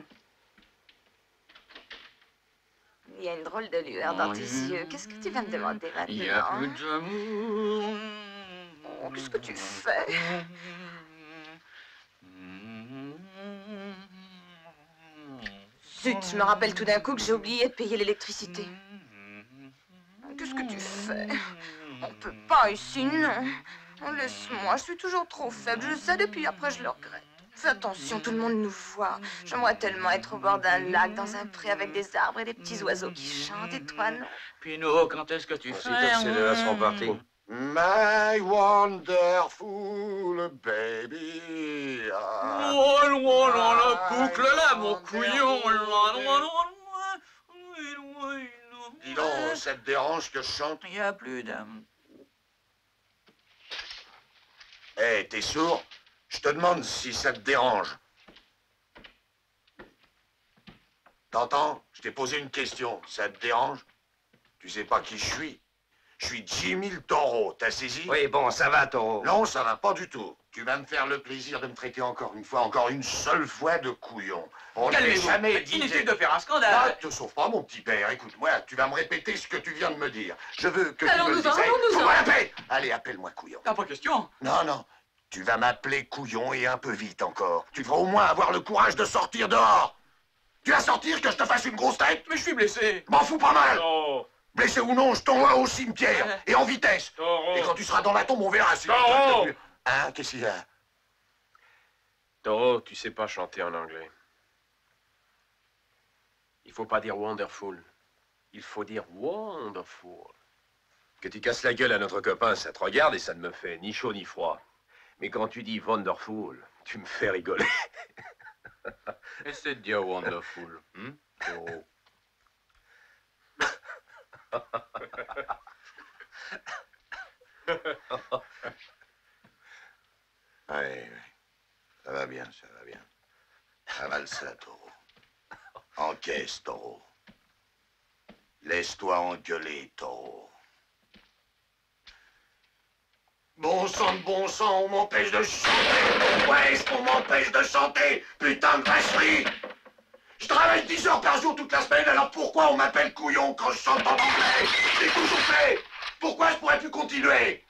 Il y a une drôle de lueur dans tes yeux. Qu'est-ce que tu vas me demander maintenant? Il y a plus d'amour. Oh, Qu'est-ce que tu fais? Zut, je me rappelle tout d'un coup que j'ai oublié de payer l'électricité. Qu'est-ce que tu fais? On peut pas ici, non. Oh, Laisse-moi, je suis toujours trop faible. Je le sais depuis après, je le regrette. Fais attention, tout le monde nous voit. J'aimerais tellement être au bord d'un lac, dans un pré avec des arbres et des petits oiseaux qui chantent. Et toi, non Pinot, quand est-ce que tu fais ces deux-là seront partis. My wonderful baby. ah. Oh, loin dans la boucle là, mon couillon. Dis donc, ça te dérange que je chante Il n'y a plus d'âme. Hé, t'es sourd? Je te demande si ça te dérange. T'entends? Je t'ai posé une question. Ça te dérange? Tu sais pas qui je suis Je suis Jimmy le taureau, t'as saisi? Oui, bon, ça va, taureau. Non, ça va pas du tout. Tu vas me faire le plaisir de me traiter encore une fois, encore une seule fois de couillon. On Calmez-vous. jamais dit... Inutile de faire un scandale. Ah, te sauve pas, mon petit père. Écoute-moi, tu vas me répéter ce que tu viens de me dire. Je veux que tu me le Allons-nous-en, dises. Allons-nous-en. Paix Allez, appelle-moi couillon. T'as pas question Non, non. Tu vas m'appeler couillon et un peu vite encore. Tu devras au moins avoir le courage de sortir dehors. Tu vas sortir que je te fasse une grosse tête Mais je suis blessé. M'en fous pas mal Blessé ou non, je t'envoie au cimetière. Et en vitesse. Et quand tu seras dans la tombe, on verra si... Hein, qu'est-ce qu'il y a? Taureau, tu sais pas chanter en anglais. Il faut pas dire wonderful. Il faut dire wonderful. Que tu casses la gueule à notre copain, ça te regarde et ça ne me fait ni chaud ni froid. Mais quand tu dis wonderful, tu me fais rigoler. Essaie de dire wonderful. Hein Taureau. Ouais, ouais. Ça va bien, ça va bien. Avale ça, taureau. Encaisse, taureau. Laisse-toi engueuler, taureau. Bon sang de bon sang, on m'empêche de chanter. Ouais, est-ce qu'on m'empêche de chanter Putain de vacherie Je travaille 10 heures par jour toute la semaine, alors pourquoi on m'appelle couillon quand je chante en anglais? J'ai toujours fait Pourquoi je pourrais plus continuer?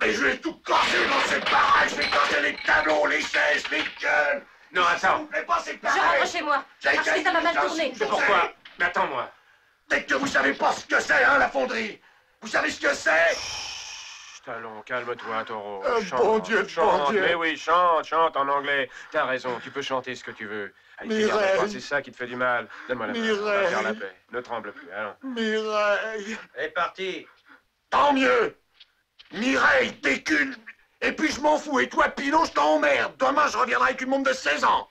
Mais je vais tout casser dans cette baraque, je vais casser les tableaux, les chaises, les gueules Non, attends. vous plaît pas, c'est Je pareil rentre chez moi. Parce que ça va mal si vous Pourquoi. Mais attends-moi. Dès que vous savez pas ce que c'est, hein, la fonderie Vous savez ce que c'est? Chut, Allons, calme-toi, taureau. Oh, chante, bon Dieu de chante. bon Dieu. Mais oui, chante, chante en anglais. T'as raison, tu peux chanter ce que tu veux. C'est ça qui te fait du mal. Donne-moi la main, on va Mireille. faire la paix. Ne tremble plus, allons. Mireille Elle est partie. Tant mieux Mireille, décule Et puis je m'en fous, et toi, Pinot, je t'emmerde Demain, je reviendrai avec une montre de 16 ans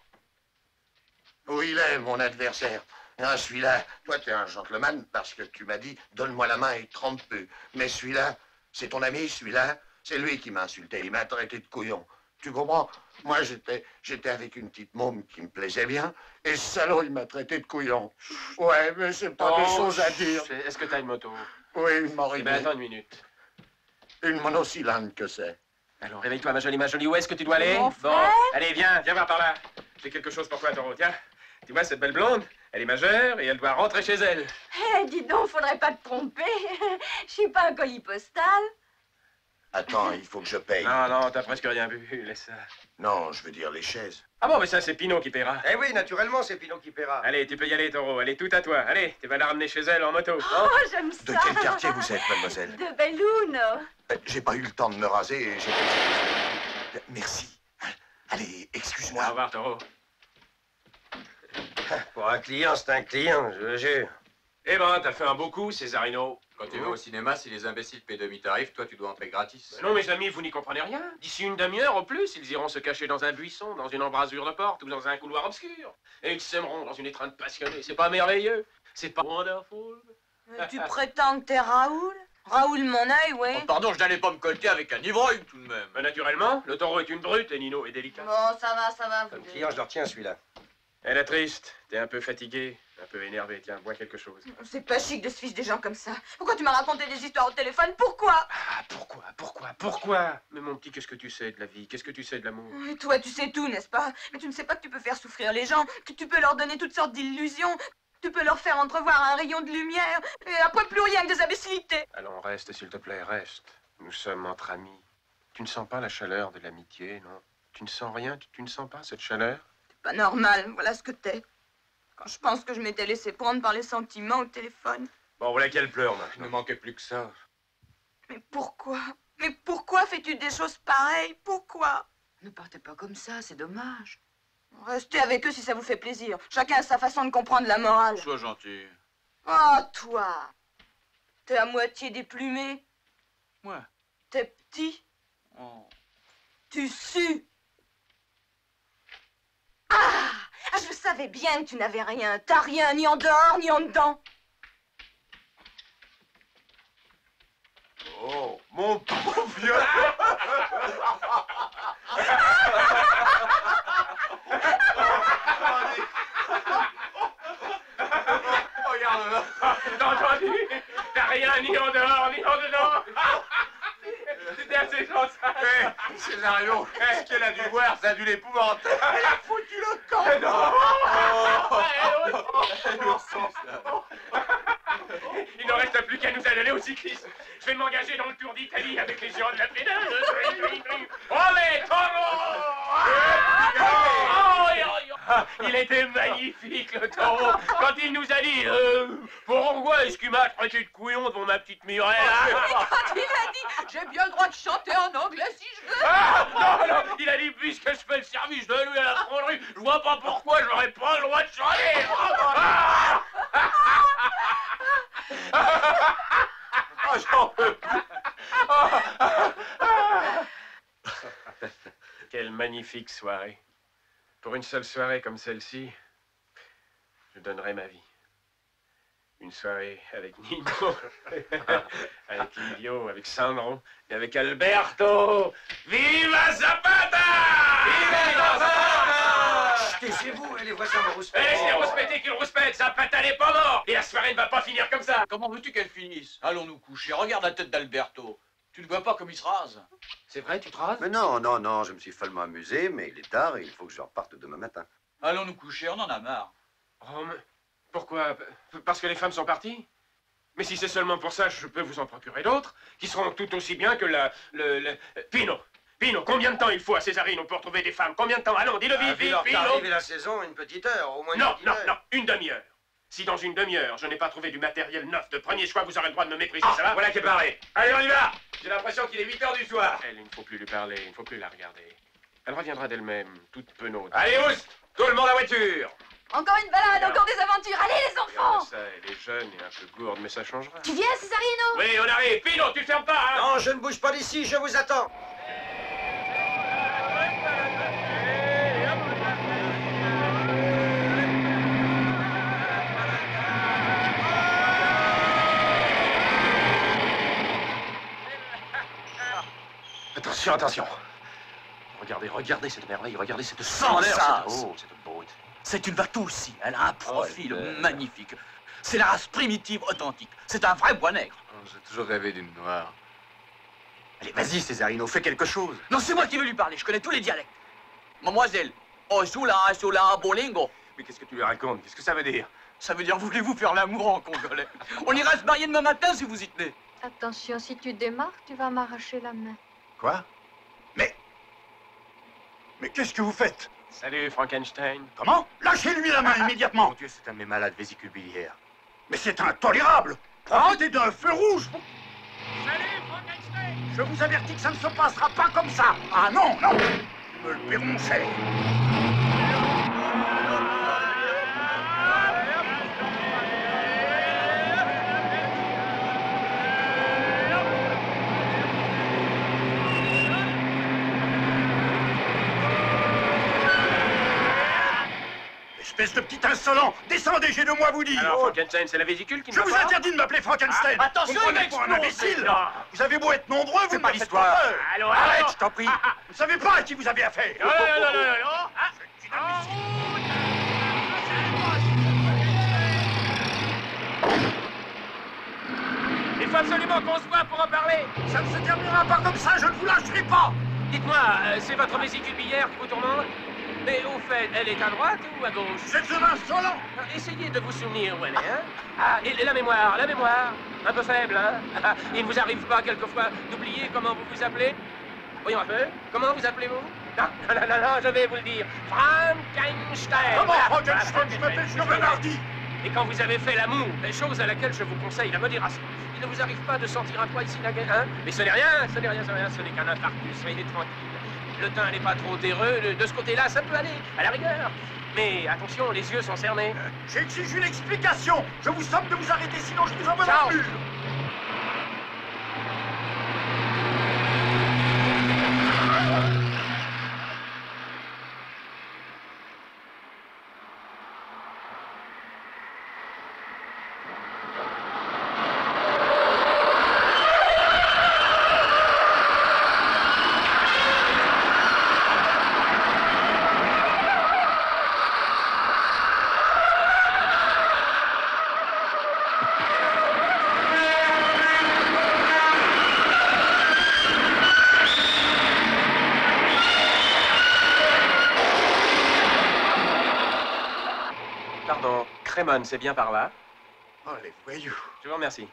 Où il est, mon adversaire? Ah, celui-là, toi, t'es un gentleman parce que tu m'as dit, donne-moi la main et trempe peu. Mais celui-là, c'est ton ami, celui-là, c'est lui qui m'a insulté. Il m'a traité de couillon. Tu comprends? Moi, j'étais, j'étais avec une petite môme qui me plaisait bien, et ce salaud, il m'a traité de couillon. Ouais, mais c'est pas des Oh, choses à dire. c'est- Est-ce que t'as une moto? Oui, une Eh moribée. ben, attends une minute. Une monocylindre que c'est. Alors, réveille-toi, ma jolie, ma jolie. Où est-ce que tu dois aller Mon Bon, frère allez, viens, viens voir par là. J'ai quelque chose pour toi, taureau. Tiens, tu vois cette belle blonde Elle est majeure et elle doit rentrer chez elle. Eh, dis donc, faudrait pas te tromper. Je suis pas un colis postal. Attends, il faut que je paye. Non, non, t'as presque rien vu. Laisse ça. Non, je veux dire les chaises. Ah bon, mais ça, c'est Pinot qui paiera. Eh oui, naturellement, c'est Pinot qui paiera. Allez, tu peux y aller, taureau. Elle est tout à toi. Allez, tu vas la ramener chez elle en moto. Oh, hein j'aime ça. De quel quartier vous êtes, mademoiselle De Belluno. Euh, J'ai pas eu le temps de me raser et j'ai... Merci. Allez, excuse-moi. Au revoir, taureau. Pour un client, c'est un client, je le jure. Eh ben, t'as fait un beau coup, Césarino. Quand tu vas au cinéma, si les imbéciles paient demi-tarif, toi, tu dois entrer gratis. Non, mes amis, vous n'y comprenez rien. D'ici une demi-heure au plus, ils iront se cacher dans un buisson, dans une embrasure de porte ou dans un couloir obscur. Et ils s'aimeront dans une étreinte passionnée. C'est pas merveilleux C'est pas wonderful Euh, Tu prétends que t'es Raoul? Raoul mon œil, ouais. Oh, pardon, je n'allais pas me colter avec un ivrogne, tout de même. Ben, naturellement, le taureau est une brute et Nino est délicat. Bon, ça va, ça va. Comme client, je le retiens, celui-là. Elle est triste, t'es un peu fatigué, un peu énervé. Tiens, bois quelque chose. C'est pas chic de se fiche des gens comme ça. Pourquoi tu m'as raconté des histoires au téléphone? Pourquoi? Ah, pourquoi, pourquoi, pourquoi? Mais mon petit, qu'est-ce que tu sais de la vie? Qu'est-ce que tu sais de l'amour? Et Toi, tu sais tout, n'est-ce pas? Mais tu ne sais pas que tu peux faire souffrir les gens, que tu peux leur donner toutes sortes d'illusions, tu peux leur faire entrevoir un rayon de lumière, et après plus rien que des imbécilités. Allons, reste, s'il te plaît, reste. Nous sommes entre amis. Tu ne sens pas la chaleur de l'amitié, non? Tu ne sens rien? Tu, tu ne sens pas cette chaleur? Pas normal, voilà ce que t'es. Quand je pense que je m'étais laissé prendre par les sentiments au téléphone. Bon, voilà qu'elle pleure Il maintenant. ne manquait plus que ça. Mais pourquoi? Mais pourquoi fais-tu des choses pareilles? Pourquoi? Ne partez pas comme ça, c'est dommage. Restez avec eux si ça vous fait plaisir. Chacun a sa façon de comprendre la morale. Sois gentil. Oh, toi T'es à moitié déplumé. Moi T'es petit. Oh. Tu sues. Ah Ah, Je savais bien que tu n'avais rien. T'as rien, ni en dehors, ni en dedans. Oh, mon pauvre vieux Regarde là. T'as entendu T'as rien ni en dehors, ni en dedans C'était assez gentil Hé, Césario, ce qu'elle a dû voir, ça a dû l'épouvanter. Elle a foutu le camp. Il ne reste plus qu'à nous adonner au cyclisme. Je vais m'engager dans le Tour d'Italie avec les géants de la pédale. Allez, taureau Oh. Ah, Il était magnifique, le taureau, quand il nous a dit euh, Pourquoi est-ce qu'il m'a traité de couillon devant ma petite Murelle Quand il a dit J'ai bien le droit de chanter en anglais si je veux. Ah Non, non Il a dit Puisque je fais le service de lui à la fonderie, je vois pas pourquoi j'aurais pas le droit de chanter Ah Oh, j'en peux plus. Quelle magnifique soirée. Pour une seule soirée comme celle-ci, je donnerais ma vie. Une soirée avec Nino, avec Livio, avec Sandro et avec Alberto. Viva Zapata Viva Zapata Taisez-vous, et les voisins me rouspètent. Eh, Laissez rouspéter qu'il rouspète, Zapata n'est pas mort Et la soirée ne va pas finir comme ça Comment veux-tu qu'elle finisse? Allons nous coucher. Regarde la tête d'Alberto. Tu ne vois pas comme il se rase C'est vrai, tu te rases? Mais non, non, non, je me suis follement amusé, mais il est tard et il faut que je reparte demain matin. Allons nous coucher, on en a marre. Oh, mais pourquoi? Parce que les femmes sont parties? Mais si c'est seulement pour ça, je peux vous en procurer d'autres, qui seront tout aussi bien que la... le... le... Pino Pino, combien de temps il faut à Césarino pour trouver des femmes? Combien de temps? Allons, dis-le vite, Ah, vite, Pino la saison, une petite heure, au moins Non, une non, heure. non, une demi-heure. Si dans une demi-heure, je n'ai pas trouvé du matériel neuf de premier choix, vous aurez le droit de me mépriser, Ah, ça va? Voilà qui est parlé. Allez, on y va J'ai l'impression qu'il est 8 heures du soir. Elle, il ne faut plus lui parler, il ne faut plus la regarder. Elle reviendra d'elle-même, toute penaude. Allez, Oust Tout le monde à voiture Encore une balade, encore des aventures. Allez, les enfants ça, elle est jeune et un peu gourde, mais ça changera. Tu viens, Césarino? Oui, on arrive. Pino, tu fermes pas, hein Non, je ne bouge pas d'ici, je vous attends. Attention, attention. Regardez, regardez cette merveille, regardez cette Sans splendeur, ça. cette- Oh, cette beauté. C'est une Vatoussi. Elle a un profil magnifique. C'est la race primitive authentique. C'est un vrai bois nègre. J'ai toujours rêvé d'une noire. Allez, vas-y, Césarino, fais quelque chose. Non, c'est moi qui veux lui parler. Je connais tous les dialectes. Mademoiselle, Osula, Osula, Bolingo. Mais qu'est-ce que tu lui racontes? Qu'est-ce que ça veut dire? Ça veut dire, voulez-vous faire l'amour en congolais? On ira se marier demain matin si vous y tenez. Attention, si tu démarres, tu vas m'arracher la main. Quoi? Mais... Mais qu'est-ce que vous faites? Salut, Frankenstein. Comment? Lâchez-lui la main immédiatement. Mon Dieu, c'est un de mes malades vésicules biliaires. Mais c'est intolérable. Profitez d'un feu rouge Salut, Frankenstein Je vous avertis que ça ne se passera pas comme ça. Ah non, non. Ils me le paieront cher Espèce de petit insolent. Descendez, j'ai de moi vous dire Alors, Frankenstein, c'est la vésicule qui ne Je vous interdis de m'appeler Frankenstein. Ah, attention, Vous me pour un imbécile. Vous avez beau être nombreux, vous ne pas l'histoire. Arrête, je t'en prie. Vous ne savez pas à qui vous avez affaire Non, non, non, non, non, non. Ah, Il faut absolument qu'on se voit pour en parler. Ça ne se terminera pas comme ça, je ne vous lâcherai pas. Dites-moi, euh, c'est votre vésicule biliaire qui vous tourmente? Mais au fait, elle est à droite ou à gauche C'est un insolent Essayez de vous souvenir où elle est, hein. Ah, et la mémoire, la mémoire. Un peu faible, hein. Il ne vous arrive pas quelquefois d'oublier comment vous vous appelez Voyons un peu. Comment vous appelez-vous non, non, non, non, je vais vous le dire. Frankenstein. Comment Frankenstein Je m'appelle Schnobenhardy Et quand vous avez fait l'amour, des choses à laquelle je vous conseille la modération, il ne vous arrive pas de sentir un poids ici hein. Mais ce n'est rien, ce n'est rien, ce n'est rien, ce n'est qu'un infarctus, soyez tranquille. Le teint n'est pas trop terreux, de, ce côté-là, ça peut aller, à la rigueur. Mais attention, les yeux sont cernés. J'exige une explication Je vous somme de vous arrêter, sinon je vous envoie dans le mur C'est bien par là Oh, les voyous Je vous remercie.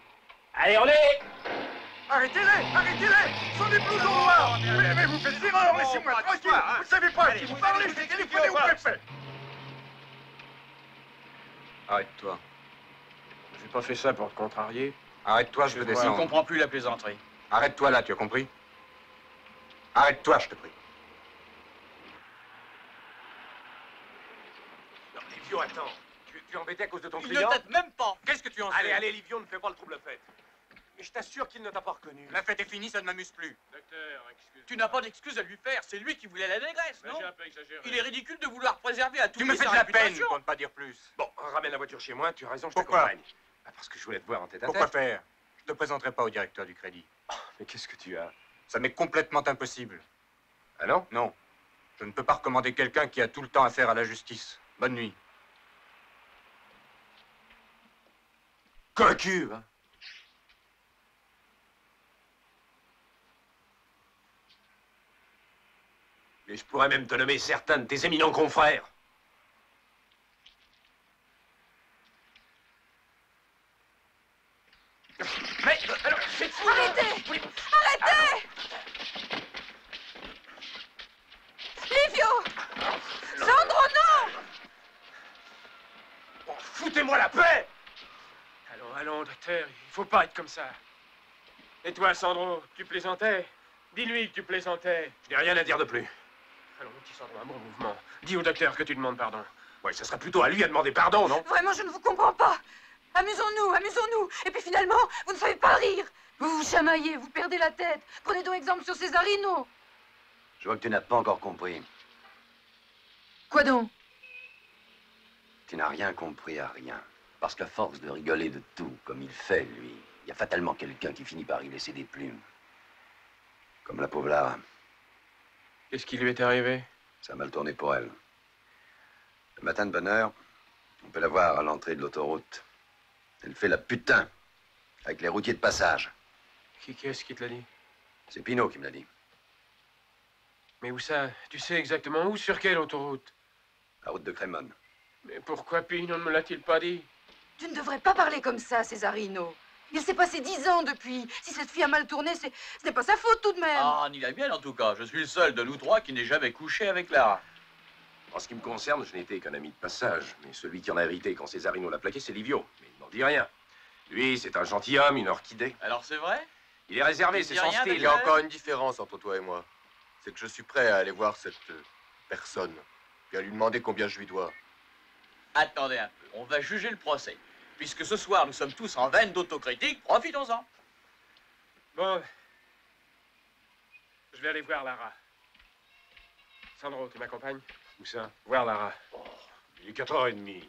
Allez, on est Arrêtez-les Arrêtez-les Ce sont des blousons noirs mais, mais vous faites erreur, laissez-moi tranquille Vous ne savez pas à qui vous parlez, je vais téléphoner au préfet Arrête-toi. J'ai pas fait ça pour te contrarier. Arrête-toi, je veux Je ne descendre. comprends plus la plaisanterie. Arrête-toi là, tu as compris? Arrête-toi, je te prie. Non, Livio, attends. Tu, es embêté à cause de ton Il client ne t'aide même pas. Qu'est-ce que tu en sais Allez, allez, Livio, ne fais pas le trouble fête. Mais je t'assure qu'il ne t'a pas reconnu. La fête est finie, ça ne m'amuse plus. Docteur, excuse. Tu n'as pas d'excuse à lui faire. C'est lui qui voulait la négresse, non J'ai un peu exagéré. Il est ridicule de vouloir préserver à tout Tu me fais de la peine, pour ne pas dire plus. Bon, ramène la voiture chez moi, tu as raison, je Pourquoi t'accompagne. Ah, parce que je voulais te voir en tête à Pourquoi tête. faire Je te présenterai pas au directeur du crédit. Mais qu'est-ce que tu as? Ça m'est complètement impossible. Ah non? Non. Je ne peux pas recommander quelqu'un qui a tout le temps affaire à la justice. Bonne nuit. Cocu, hein. Et je pourrais même te nommer certains de tes éminents confrères. Mais, alors, c'est fou Arrêtez! Arrêtez! Livio! Sandro, non! Foutez-moi la paix Allons, docteur, il faut pas être comme ça. Et toi, Sandro, tu plaisantais? Dis-lui que tu plaisantais. Je n'ai rien à dire de plus. Allons, petit Sandro, un bon mouvement. Dis au docteur que tu demandes pardon. Ouais, ce serait plutôt à lui à demander pardon, non? Vraiment, je ne vous comprends pas. Amusons-nous, amusons-nous. Et puis finalement, vous ne savez pas rire. Vous vous chamaillez, vous perdez la tête. Prenez donc exemple sur Césarino. Je vois que tu n'as pas encore compris. Quoi donc? Tu n'as rien compris à rien. Parce qu'à force de rigoler de tout, comme il fait, lui, il y a fatalement quelqu'un qui finit par y laisser des plumes. Comme la pauvre Lara. Qu'est-ce qui lui est arrivé? Ça a mal tourné pour elle. Le matin de bonne heure, on peut la voir à l'entrée de l'autoroute. Elle fait la putain avec les routiers de passage. Qui, qui est-ce qui te l'a dit? C'est Pinot qui me l'a dit. Mais où ça? Tu sais exactement où Sur quelle autoroute? La route de Crémone. Mais pourquoi Pino ne me l'a-t-il pas dit? Tu ne devrais pas parler comme ça, Césarino. Il s'est passé dix ans depuis. Si cette fille a mal tourné, c'est, ce n'est pas sa faute tout de même. Ah, ni la mienne en tout cas. Je suis le seul de nous trois qui n'ait jamais couché avec Lara. En ce qui me concerne, je n'étais qu'un ami de passage. Mais celui qui en a hérité quand Césarino l'a plaqué, c'est Livio. Mais il n'en dit rien. Lui, c'est un gentilhomme, une orchidée. Alors c'est vrai? Il est réservé, c'est son style. Il y a encore une différence entre toi et moi. C'est que je suis prêt à aller voir cette euh, personne et à lui demander combien je lui dois. Attendez un peu, on va juger le procès. Puisque ce soir, nous sommes tous en veine d'autocritique, profitons-en. Bon. Je vais aller voir Lara. Sandro, tu m'accompagnes? Où ça? Voir Lara. Il est 4h30.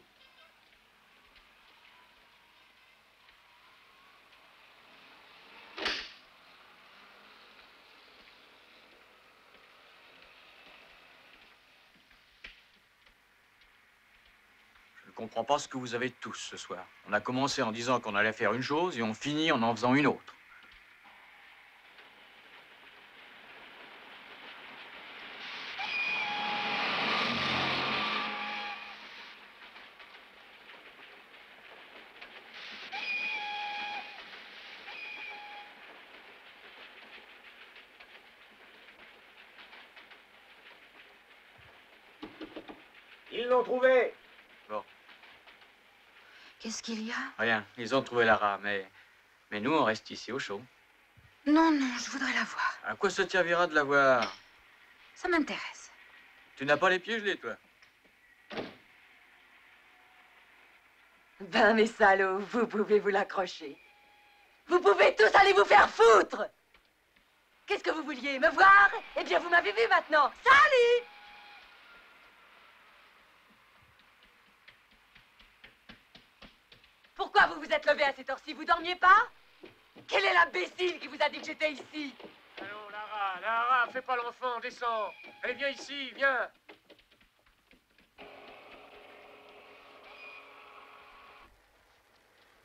Comprends pas ce que vous avez tous ce soir. On a commencé en disant qu'on allait faire une chose et on finit en en faisant une autre. Ils l'ont trouvé Qu'est-ce qu'il y a Rien, ils ont trouvé Lara, mais... Mais nous, on reste ici au chaud. Non, non, je voudrais la voir. À quoi ça te servira de la voir? Ça m'intéresse. Tu n'as pas les pieds gelés, toi Ben, mes salauds, vous pouvez vous l'accrocher. Vous pouvez tous aller vous faire foutre Qu'est-ce que vous vouliez Me voir? Eh bien, vous m'avez vu maintenant. Salut Pourquoi vous vous êtes levé à cette heure-ci? Vous dormiez pas? Quel est l'imbécile qui vous a dit que j'étais ici? Allons, Lara, Lara, fais pas l'enfant, descends. Allez, viens ici, viens.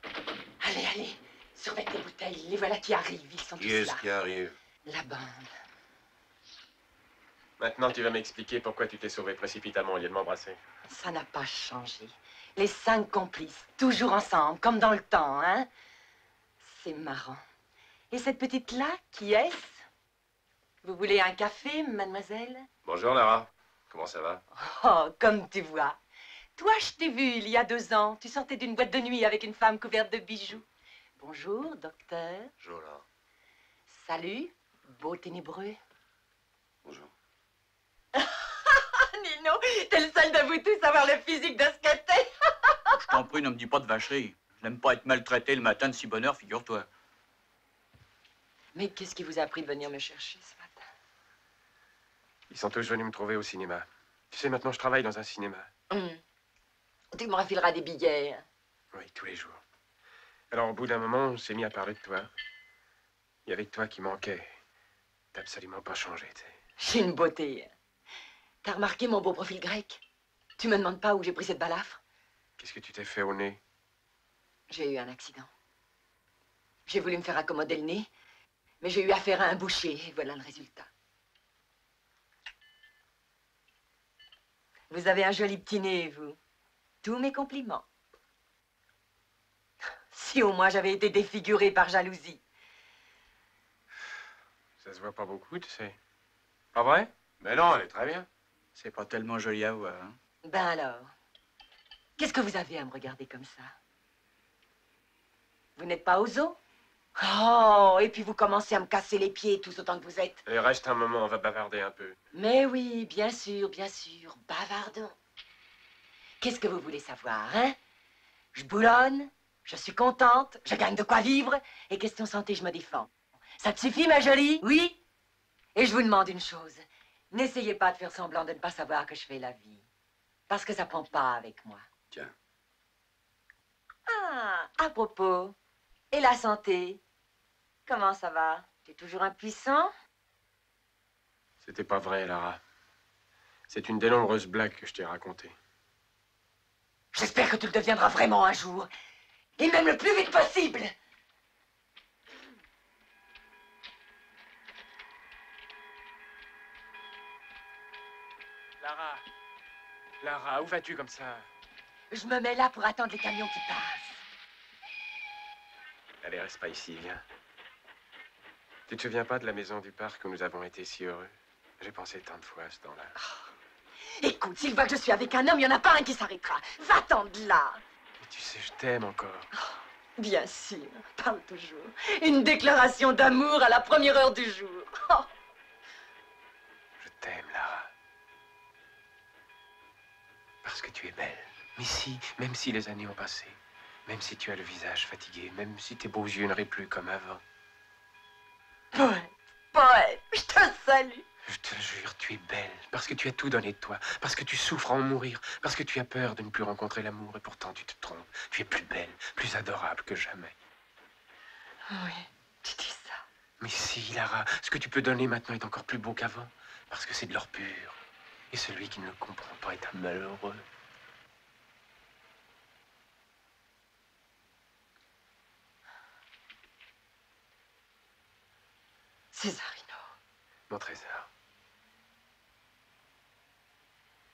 Allez, allez, surveille tes bouteilles. Les voilà qui arrivent. Ils sont Qui tous est-ce là. qui arrive? La bande. Maintenant, tu vas m'expliquer pourquoi tu t'es sauvé précipitamment au lieu de m'embrasser. Ça n'a pas changé. Les cinq complices, toujours ensemble, comme dans le temps, hein C'est marrant. Et cette petite-là, qui est-ce? Vous voulez un café, mademoiselle? Bonjour, Lara. Comment ça va? Oh, comme tu vois. Toi, je t'ai vu il y a deux ans. Tu sortais d'une boîte de nuit avec une femme couverte de bijoux. Bonjour, docteur. Bonjour, Lara. Salut, beau ténébreux. Bonjour. Nino, t'es le seul de vous tous à avoir le physique de ce que t'es. Je t'en prie, ne me dis pas de vacherie. Je n'aime pas être maltraité le matin de si bonne heure, figure-toi. Mais qu'est-ce qui vous a pris de venir me chercher ce matin? Ils sont tous venus me trouver au cinéma. Tu sais, maintenant, je travaille dans un cinéma. Hum. Tu me refileras des billets. hein? Oui, tous les jours. Alors, au bout d'un moment, on s'est mis à parler de toi. Il y avait que toi qui manquait. T'as absolument pas changé, tu sais. J'ai une beauté. T'as remarqué mon beau profil grec? Tu me demandes pas où j'ai pris cette balafre? Qu'est-ce que tu t'es fait au nez? J'ai eu un accident. J'ai voulu me faire accommoder le nez, mais j'ai eu affaire à un boucher, et voilà le résultat. Vous avez un joli petit nez, vous. Tous mes compliments. Si au moins j'avais été défigurée par jalousie. Ça se voit pas beaucoup, tu sais. Pas vrai? Mais non, elle est très bien. C'est pas tellement joli à voir. Hein? Ben alors, qu'est-ce que vous avez à me regarder comme ça? Vous n'êtes pas aux eaux? Oh, et puis vous commencez à me casser les pieds tous autant que vous êtes. Et reste un moment, on va bavarder un peu. Mais oui, bien sûr, bien sûr, bavardons. Qu'est-ce que vous voulez savoir, hein? Je boulonne, je suis contente, je gagne de quoi vivre, et question santé, je me défends. Ça te suffit, ma jolie? Oui? Et je vous demande une chose. N'essayez pas de faire semblant de ne pas savoir que je fais la vie. Parce que ça prend pas avec moi. Tiens. Ah, à propos. Et la santé? Comment ça va? Tu es toujours impuissant C'était pas vrai, Lara. C'est une des nombreuses blagues que je t'ai racontées. J'espère que tu le deviendras vraiment un jour. Et même le plus vite possible Lara, où vas-tu comme ça? Je me mets là pour attendre les camions qui passent. Allez, reste pas ici, viens. Tu te souviens pas de la maison du parc où nous avons été si heureux? J'ai pensé tant de fois à ce temps-là. Oh, écoute, s'il voit que je suis avec un homme, il n'y en a pas un qui s'arrêtera. Va-t'en de là Mais tu sais, je t'aime encore. Oh, bien sûr, parle toujours. Une déclaration d'amour à la première heure du jour. Oh. Je t'aime, Lara. Parce que tu es belle. Mais si, même si les années ont passé, même si tu as le visage fatigué, même si tes beaux yeux ne rient plus comme avant. Poète, poète, je te salue. Je te jure, tu es belle, parce que tu as tout donné de toi, parce que tu souffres à en mourir, parce que tu as peur de ne plus rencontrer l'amour, et pourtant tu te trompes. Tu es plus belle, plus adorable que jamais. Oui, tu dis ça. Mais si, Lara, ce que tu peux donner maintenant est encore plus beau qu'avant, parce que c'est de l'or pur, et celui qui ne le comprend pas est un malheureux. Césarino. Mon trésor.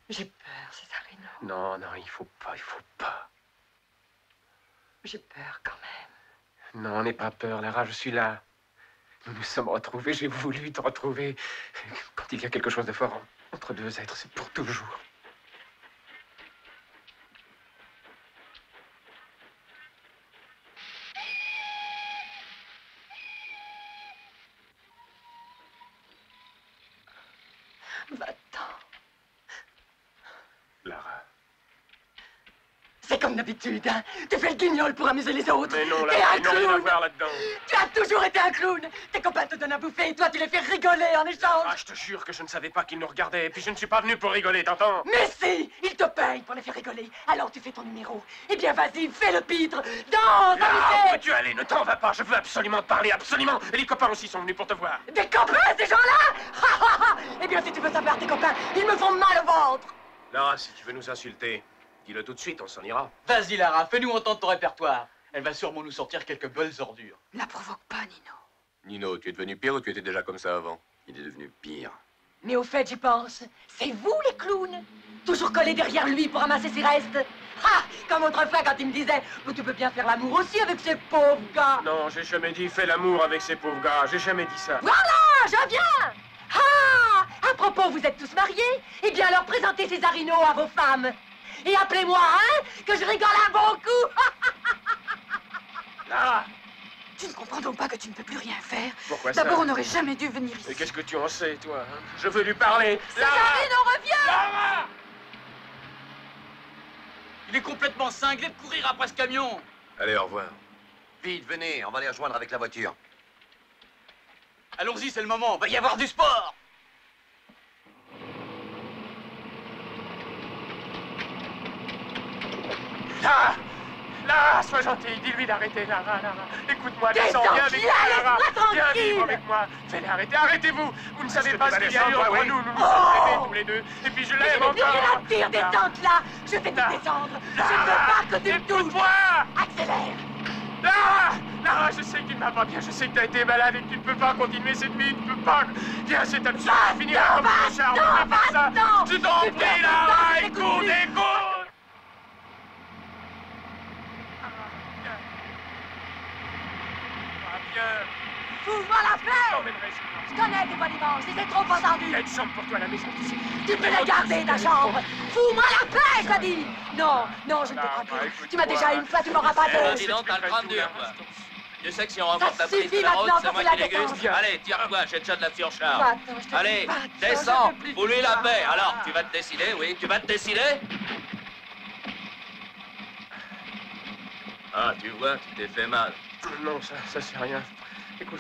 J'ai peur, Césarino. Non, non, il faut pas, il faut pas. J'ai peur quand même. Non, n'aie pas peur, Lara, je suis là. Nous nous sommes retrouvés, j'ai voulu te retrouver. Quand il y a quelque chose de fort en entre deux êtres, c'est pour toujours. Va-t'en, Lara. C'est comme d'habitude, hein guignol pour amuser les autres. Mais non, là, voir là-dedans. Tu as toujours été un clown. Tes copains te donnent à bouffer et toi, tu les fais rigoler en échange. Ah, je te jure que je ne savais pas qu'ils nous regardaient. Et puis, je ne suis pas venu pour rigoler, t'entends? Mais si Ils te payent pour les faire rigoler. Alors, tu fais ton numéro. Eh bien, vas-y, fais le pitre. Danse, là, où tu aller? Ne t'en vas pas. Je veux absolument te parler, absolument. Et les copains aussi sont venus pour te voir. Des copains, ces gens-là? Eh bien, si tu veux savoir tes copains, ils me font mal au ventre. Là, si tu veux nous insulter, Dis-le tout de suite, on s'en ira. Vas-y, Lara, fais-nous entendre ton répertoire. Elle va sûrement nous sortir quelques belles ordures. Ne la provoque pas, Nino. Nino, tu es devenu pire ou tu étais déjà comme ça avant? Il est devenu pire. Mais au fait, j'y pense. C'est vous, les clowns Toujours collés derrière lui pour ramasser ses restes. Ah Comme autrefois, quand il me disait « tu peux bien faire l'amour aussi avec ces pauvres gars !» Non, j'ai jamais dit « Fais l'amour avec ces pauvres gars !» J'ai jamais dit ça. Voilà Je viens Ah À propos, vous êtes tous mariés Eh bien, alors présentez ces arinos à vos femmes et appelez-moi, hein, que je rigole un bon coup. Lara ah. Tu ne comprends donc pas que tu ne peux plus rien faire Pourquoi ça D'abord, on n'aurait jamais dû venir ici. Et qu'est-ce que tu en sais, toi hein Je veux lui parler. Lara on revient Lara Il est complètement cinglé de courir après ce camion. Allez, au revoir. Vite, venez, on va les rejoindre avec la voiture. Allons-y, c'est le moment, va y avoir du sport Ah, Lara sois gentille, dis-lui d'arrêter, Lara, Lara. Écoute-moi, descends, viens avec moi, Lara. Viens vivre avec moi. Fais-les arrêter, arrêtez-vous. Vous ne savez pas ce qu'il y a entre nous. Nous nous oh sommes aimés tous les deux. Et puis je l'aime encore. Mais je n'ai plus rien à dire des tentes, là. Je vais te descendre. Je ne veux pas que tu me touches. Accélère. Lara Lara, je sais que tu ne vas pas bien, je sais que tu as été malade et que tu ne peux pas continuer cette vie, tu ne peux pas. Viens, c'est absolument fini, arrête, Richard, on ne fait pas ça. Je t'en prie, Lara, écoute, écoute Je connais tes bonimanges, c'est trop entendu. Il y a une chambre pour toi à la maison, tu sais. Tu peux la garder, ta chambre. Fous-moi la paix, je dis. Non, non, je ne te crois bah, plus. Tu m'as déjà une fois, tu m'auras pas deux. dis donc, t'as le crâne dur, quoi. Tu sais que si on rencontre la police suffit de la route, maintenant, c'est moi qui la déguste. Allez, tire-toi, j'ai déjà de la je te Allez, descends, je peux plus vous lui te la paix. Alors, tu vas te décider, oui, tu vas te décider Ah, tu vois, tu t'es fait mal. Non, ça, ça c'est rien. Écoute,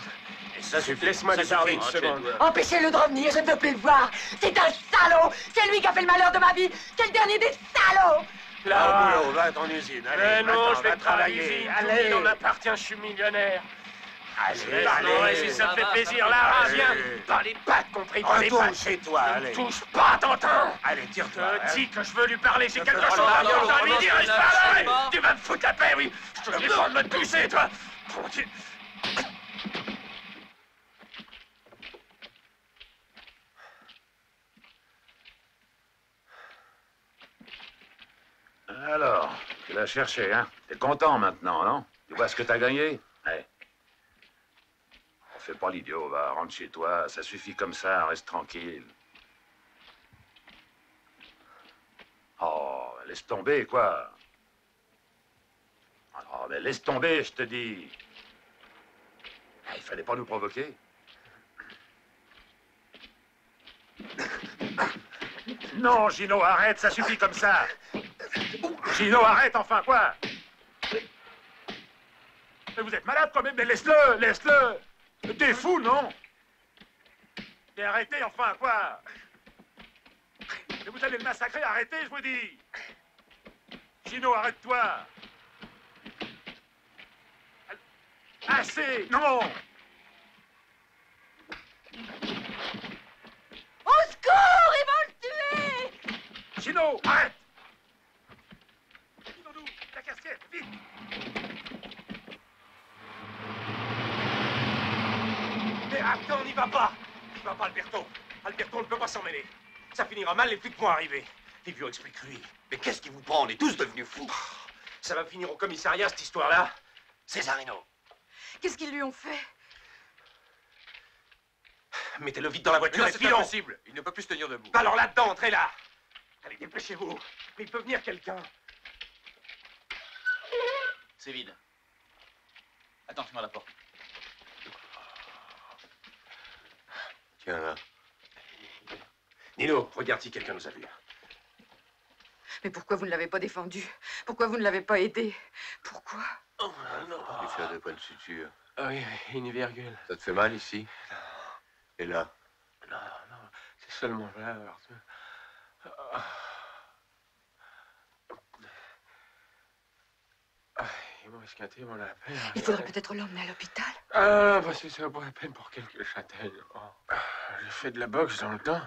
Et ça suffit. laisse-moi lui parler une seconde. Empêchez-le de revenir, je ne veux plus le voir. C'est un salaud. C'est lui qui a fait le malheur de ma vie. C'est le dernier des salauds. Là, Au boulot, va à ton usine. Allez, Mais non, je vais travailler. Allez. il en m'appartient, je suis millionnaire. Allez, Allez, allez. si ça me fait plaisir, là, viens. Par les pattes, compris, par les pattes. chez toi, allez. Ne touche pas, t'entends Allez, Je tire-toi. te hein. dis que je veux lui parler, j'ai quelque chose à lui on dire. Tu vas me foutre la paix, oui Je te défends de me pousser, toi. Alors, tu l'as cherché, hein? T'es content maintenant, non? Tu vois ce que t'as gagné? Ouais. On fait pas l'idiot, va, rentre chez toi. Ça suffit comme ça, reste tranquille. Oh, laisse tomber, quoi. Laisse tomber, je te dis. Ah, Il fallait pas nous provoquer. Non, Gino, arrête, ça suffit comme ça. Gino, arrête enfin, quoi. Mais vous êtes malade quand même, mais laisse-le, laisse-le. T'es fou, non. Mais arrêtez enfin, quoi. Mais vous allez le massacrer, arrêtez, je vous dis. Gino, arrête-toi Assez Non Au secours, ils vont le tuer. Gino, arrête Gino, la casquette, vite Mais attends, n'y va pas N'y va pas, Alberto Alberto, on ne peut pas s'en mêler. Ça finira mal, les flics vont arriver. Les vieux explique-lui. Mais qu'est-ce qui vous prend On est tous devenus fous. Ça va finir au commissariat, cette histoire-là. Césarino, Qu'est-ce qu'ils lui ont fait? Mettez-le vite dans la voiture non, et c'est impossible. Il ne peut plus se tenir debout. Alors là-dedans, entrez là. Allez, dépêchez-vous. Mais il peut venir quelqu'un. C'est vide. Attention à la porte. Tiens, là. Nino, regarde si quelqu'un nous a vus. Mais pourquoi vous ne l'avez pas défendu? Pourquoi vous ne l'avez pas aidé? Pourquoi? Oh, non. Tu fais deux points de suture. Ah oui, une virgule. Ça te fait mal ici? Et là? Non, non, c'est seulement là. alors, Ah. Ah, Ils m'ont esquinté, ils m'ont la peine. Il faudrait peut-être l'emmener à l'hôpital. Ah, bah c'est ça la peine pour quelques châtaignes. Oh. Ah, J'ai fait de la boxe dans le temps.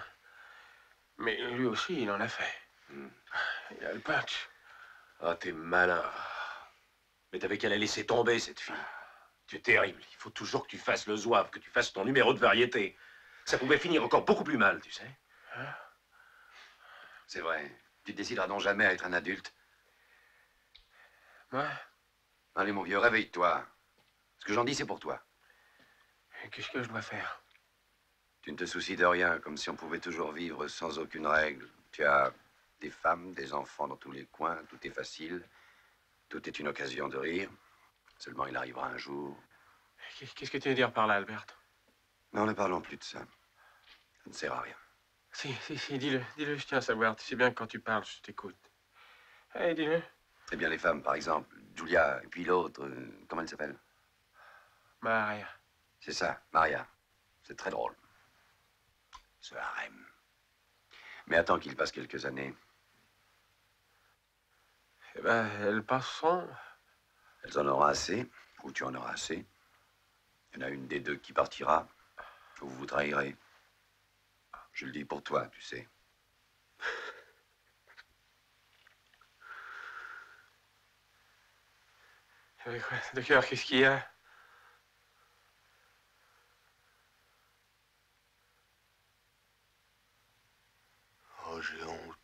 Mais lui aussi, il en a fait. Il a le punch. Ah, t'es malin. Mais t'avais qu'à la laisser tomber, cette fille. Tu es terrible. Il faut toujours que tu fasses le zouave, que tu fasses ton numéro de variété. Ça pouvait finir encore beaucoup plus mal, tu sais. C'est vrai. Tu te décideras donc jamais à être un adulte. Ouais. Allez, mon vieux, réveille-toi. Ce que j'en dis, c'est pour toi. Qu'est-ce que je dois faire? Tu ne te soucies de rien, comme si on pouvait toujours vivre sans aucune règle. Tu as des femmes, des enfants dans tous les coins, tout est facile. Tout est une occasion de rire. Seulement, il arrivera un jour. Qu'est- Qu'est-ce que tu veux dire par là, Albert? Non, ne parlons plus de ça. Ça ne sert à rien. Si, si, si, dis-le, dis-le, je tiens à savoir. Tu sais bien que quand tu parles, je t'écoute. Allez, dis-le. Eh bien, les femmes, par exemple, Julia, et puis l'autre, euh, comment elle s'appelle Maria. C'est ça, Maria. C'est très drôle. Ce harem. Mais attends qu'il passe quelques années. Eh ben, elles passeront. Elles en auront assez, ou tu en auras assez. Il y en a une des deux qui partira, ou vous vous trahirez. Je le dis pour toi, tu sais. Avec quoi De cœur, qu'est-ce qu'il y a? Oh, j'ai honte.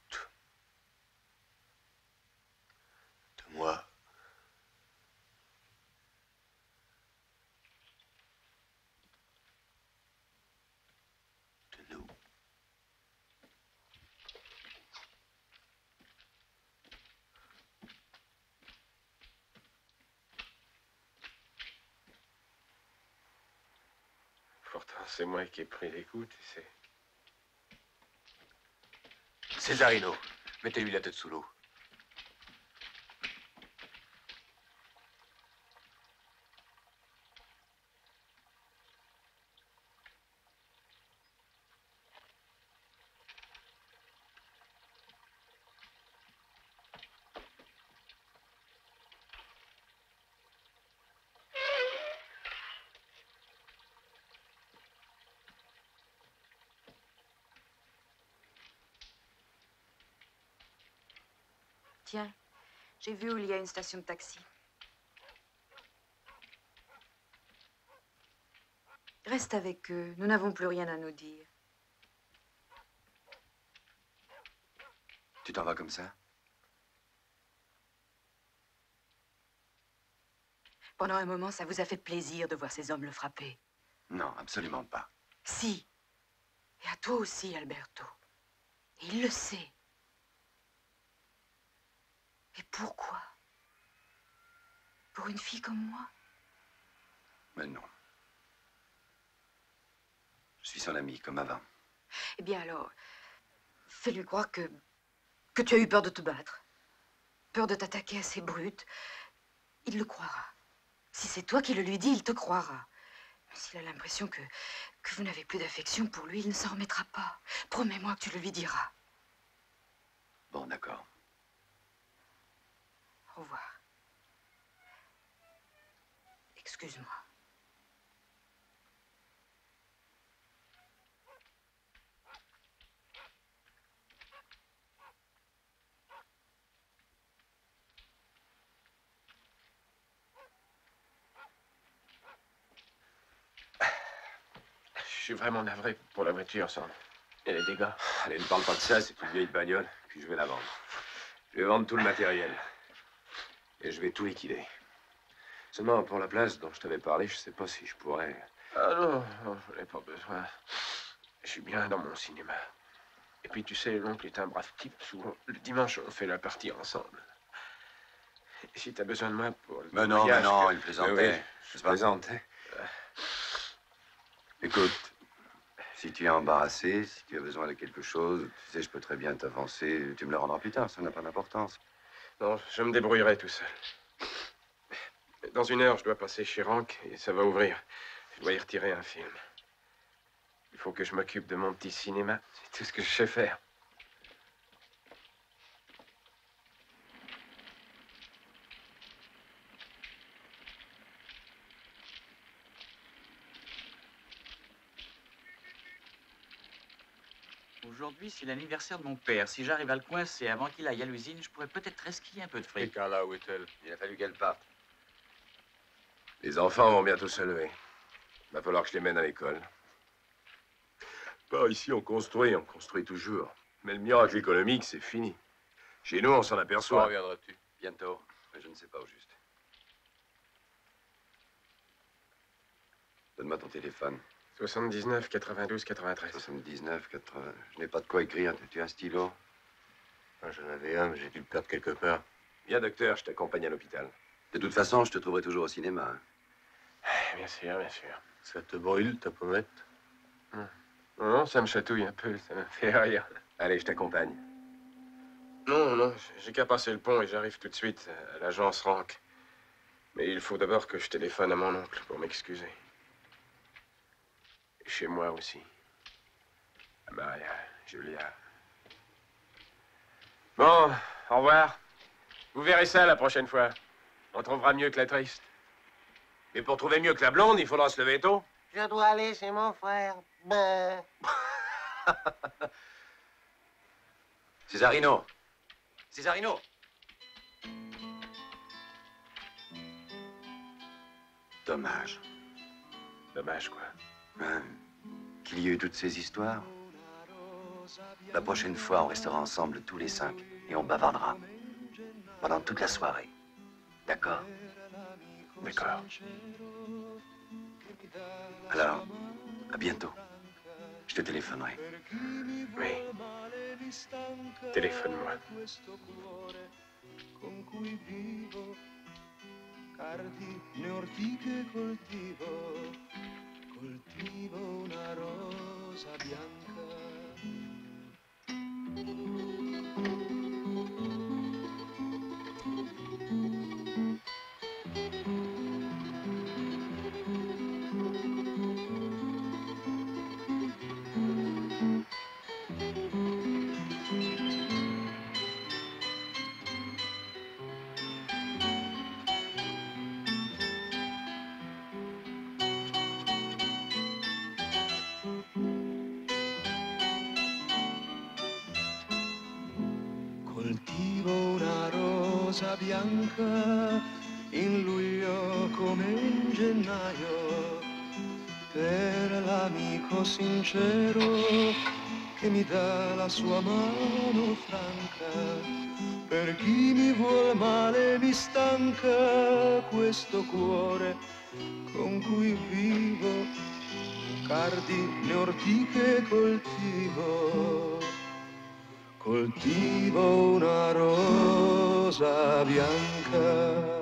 C'est moi qui ai pris les coups, tu. Césarino, mettez-lui la tête sous l'eau. J'ai vu où il y a une station de taxi. Reste avec eux, nous n'avons plus rien à nous dire. Tu t'en vas comme ça? Pendant un moment, ça vous a fait plaisir de voir ces hommes le frapper? Non, absolument pas. Si. Et à toi aussi, Alberto. Et il le sait. Et pourquoi? Pour une fille comme moi? Mais non. Je suis son ami, comme avant. Eh bien alors, fais-lui croire que. que tu as eu peur de te battre. Peur de t'attaquer à ces brutes. Il le croira. Si c'est toi qui le lui dis, il te croira. Mais s'il a l'impression que. que vous n'avez plus d'affection pour lui, il ne s'en remettra pas. Promets-moi que tu le lui diras. Bon, d'accord. Au revoir. Excuse-moi. Je suis vraiment navré pour la voiture, Sam. Et les dégâts? Allez, ne parle pas de ça, c'est une vieille bagnole, puis je vais la vendre. Je vais vendre tout le matériel. Et je vais tout liquider. Seulement, pour la place dont je t'avais parlé, je sais pas si je pourrais... Ah non, non, je n'ai pas besoin. Je suis bien dans mon cinéma. Et puis, tu sais, l'oncle est un brave type. Souvent, le dimanche, on fait la partie ensemble. Et si tu as besoin de moi pour le Mais non, mais mariage non, que- il plaisantait. Oui, je je plaisantais. Écoute, si tu es embarrassé, si tu as besoin de quelque chose, tu sais, je peux très bien t'avancer. Tu me le rendras plus tard, ça n'a pas d'importance. Non, je me débrouillerai tout seul. Dans une heure, je dois passer chez Rank et ça va ouvrir. Je dois y retirer un film. Il faut que je m'occupe de mon petit cinéma. C'est tout ce que je sais faire. Aujourd'hui, c'est l'anniversaire de mon père. Si j'arrive à le coincer avant qu'il aille à l'usine, je pourrais peut-être resquiller un peu de fric. Carla, où est-elle? Il a fallu qu'elle parte. Les enfants vont bientôt se lever. Va falloir que je les mène à l'école. Par ici, on construit, on construit toujours. Mais le miracle économique, c'est fini. Chez nous, on s'en aperçoit. Quand reviendras-tu? Bientôt, mais je ne sais pas au juste. Donne-moi ton téléphone. 79, 92, 93. 79, 80. Je n'ai pas de quoi écrire. Tu as un stylo? J'en avais un, mais j'ai dû le perdre quelque part. Viens, docteur, je t'accompagne à l'hôpital. De toute façon, je te trouverai toujours au cinéma. hein. Bien sûr, bien sûr. Ça te brûle, ta pommette? Non, non, ça me chatouille un peu, ça me fait rire. Allez, je t'accompagne. Non, non, j'ai qu'à passer le pont et j'arrive tout de suite à l'agence Rank. Mais il faut d'abord que je téléphone à mon oncle pour m'excuser. Et chez moi aussi. À Maria, Julia. Bon, au revoir. Vous verrez ça la prochaine fois. On trouvera mieux que la triste. Mais pour trouver mieux que la blonde, il faudra se lever tôt. Je dois aller chez mon frère. Ben. Césarino Césarino Dommage. Dommage, quoi. Hein, Qu'il y ait eu toutes ces histoires. La prochaine fois, on restera ensemble tous les cinq et on bavardera. Pendant toute la soirée. D'accord? D'accord. Alors, à bientôt. Je te téléphonerai. Oui. Téléphone-moi. cardi ortiche coltivo, coltivo una rosa bianca. Bianca in luglio come in gennaio per l'amico sincero che mi dà la sua mano franca. Per chi mi vuol male mi stanca questo cuore con cui vivo, cardi le ortiche coltivo coltivo una rosa bianca.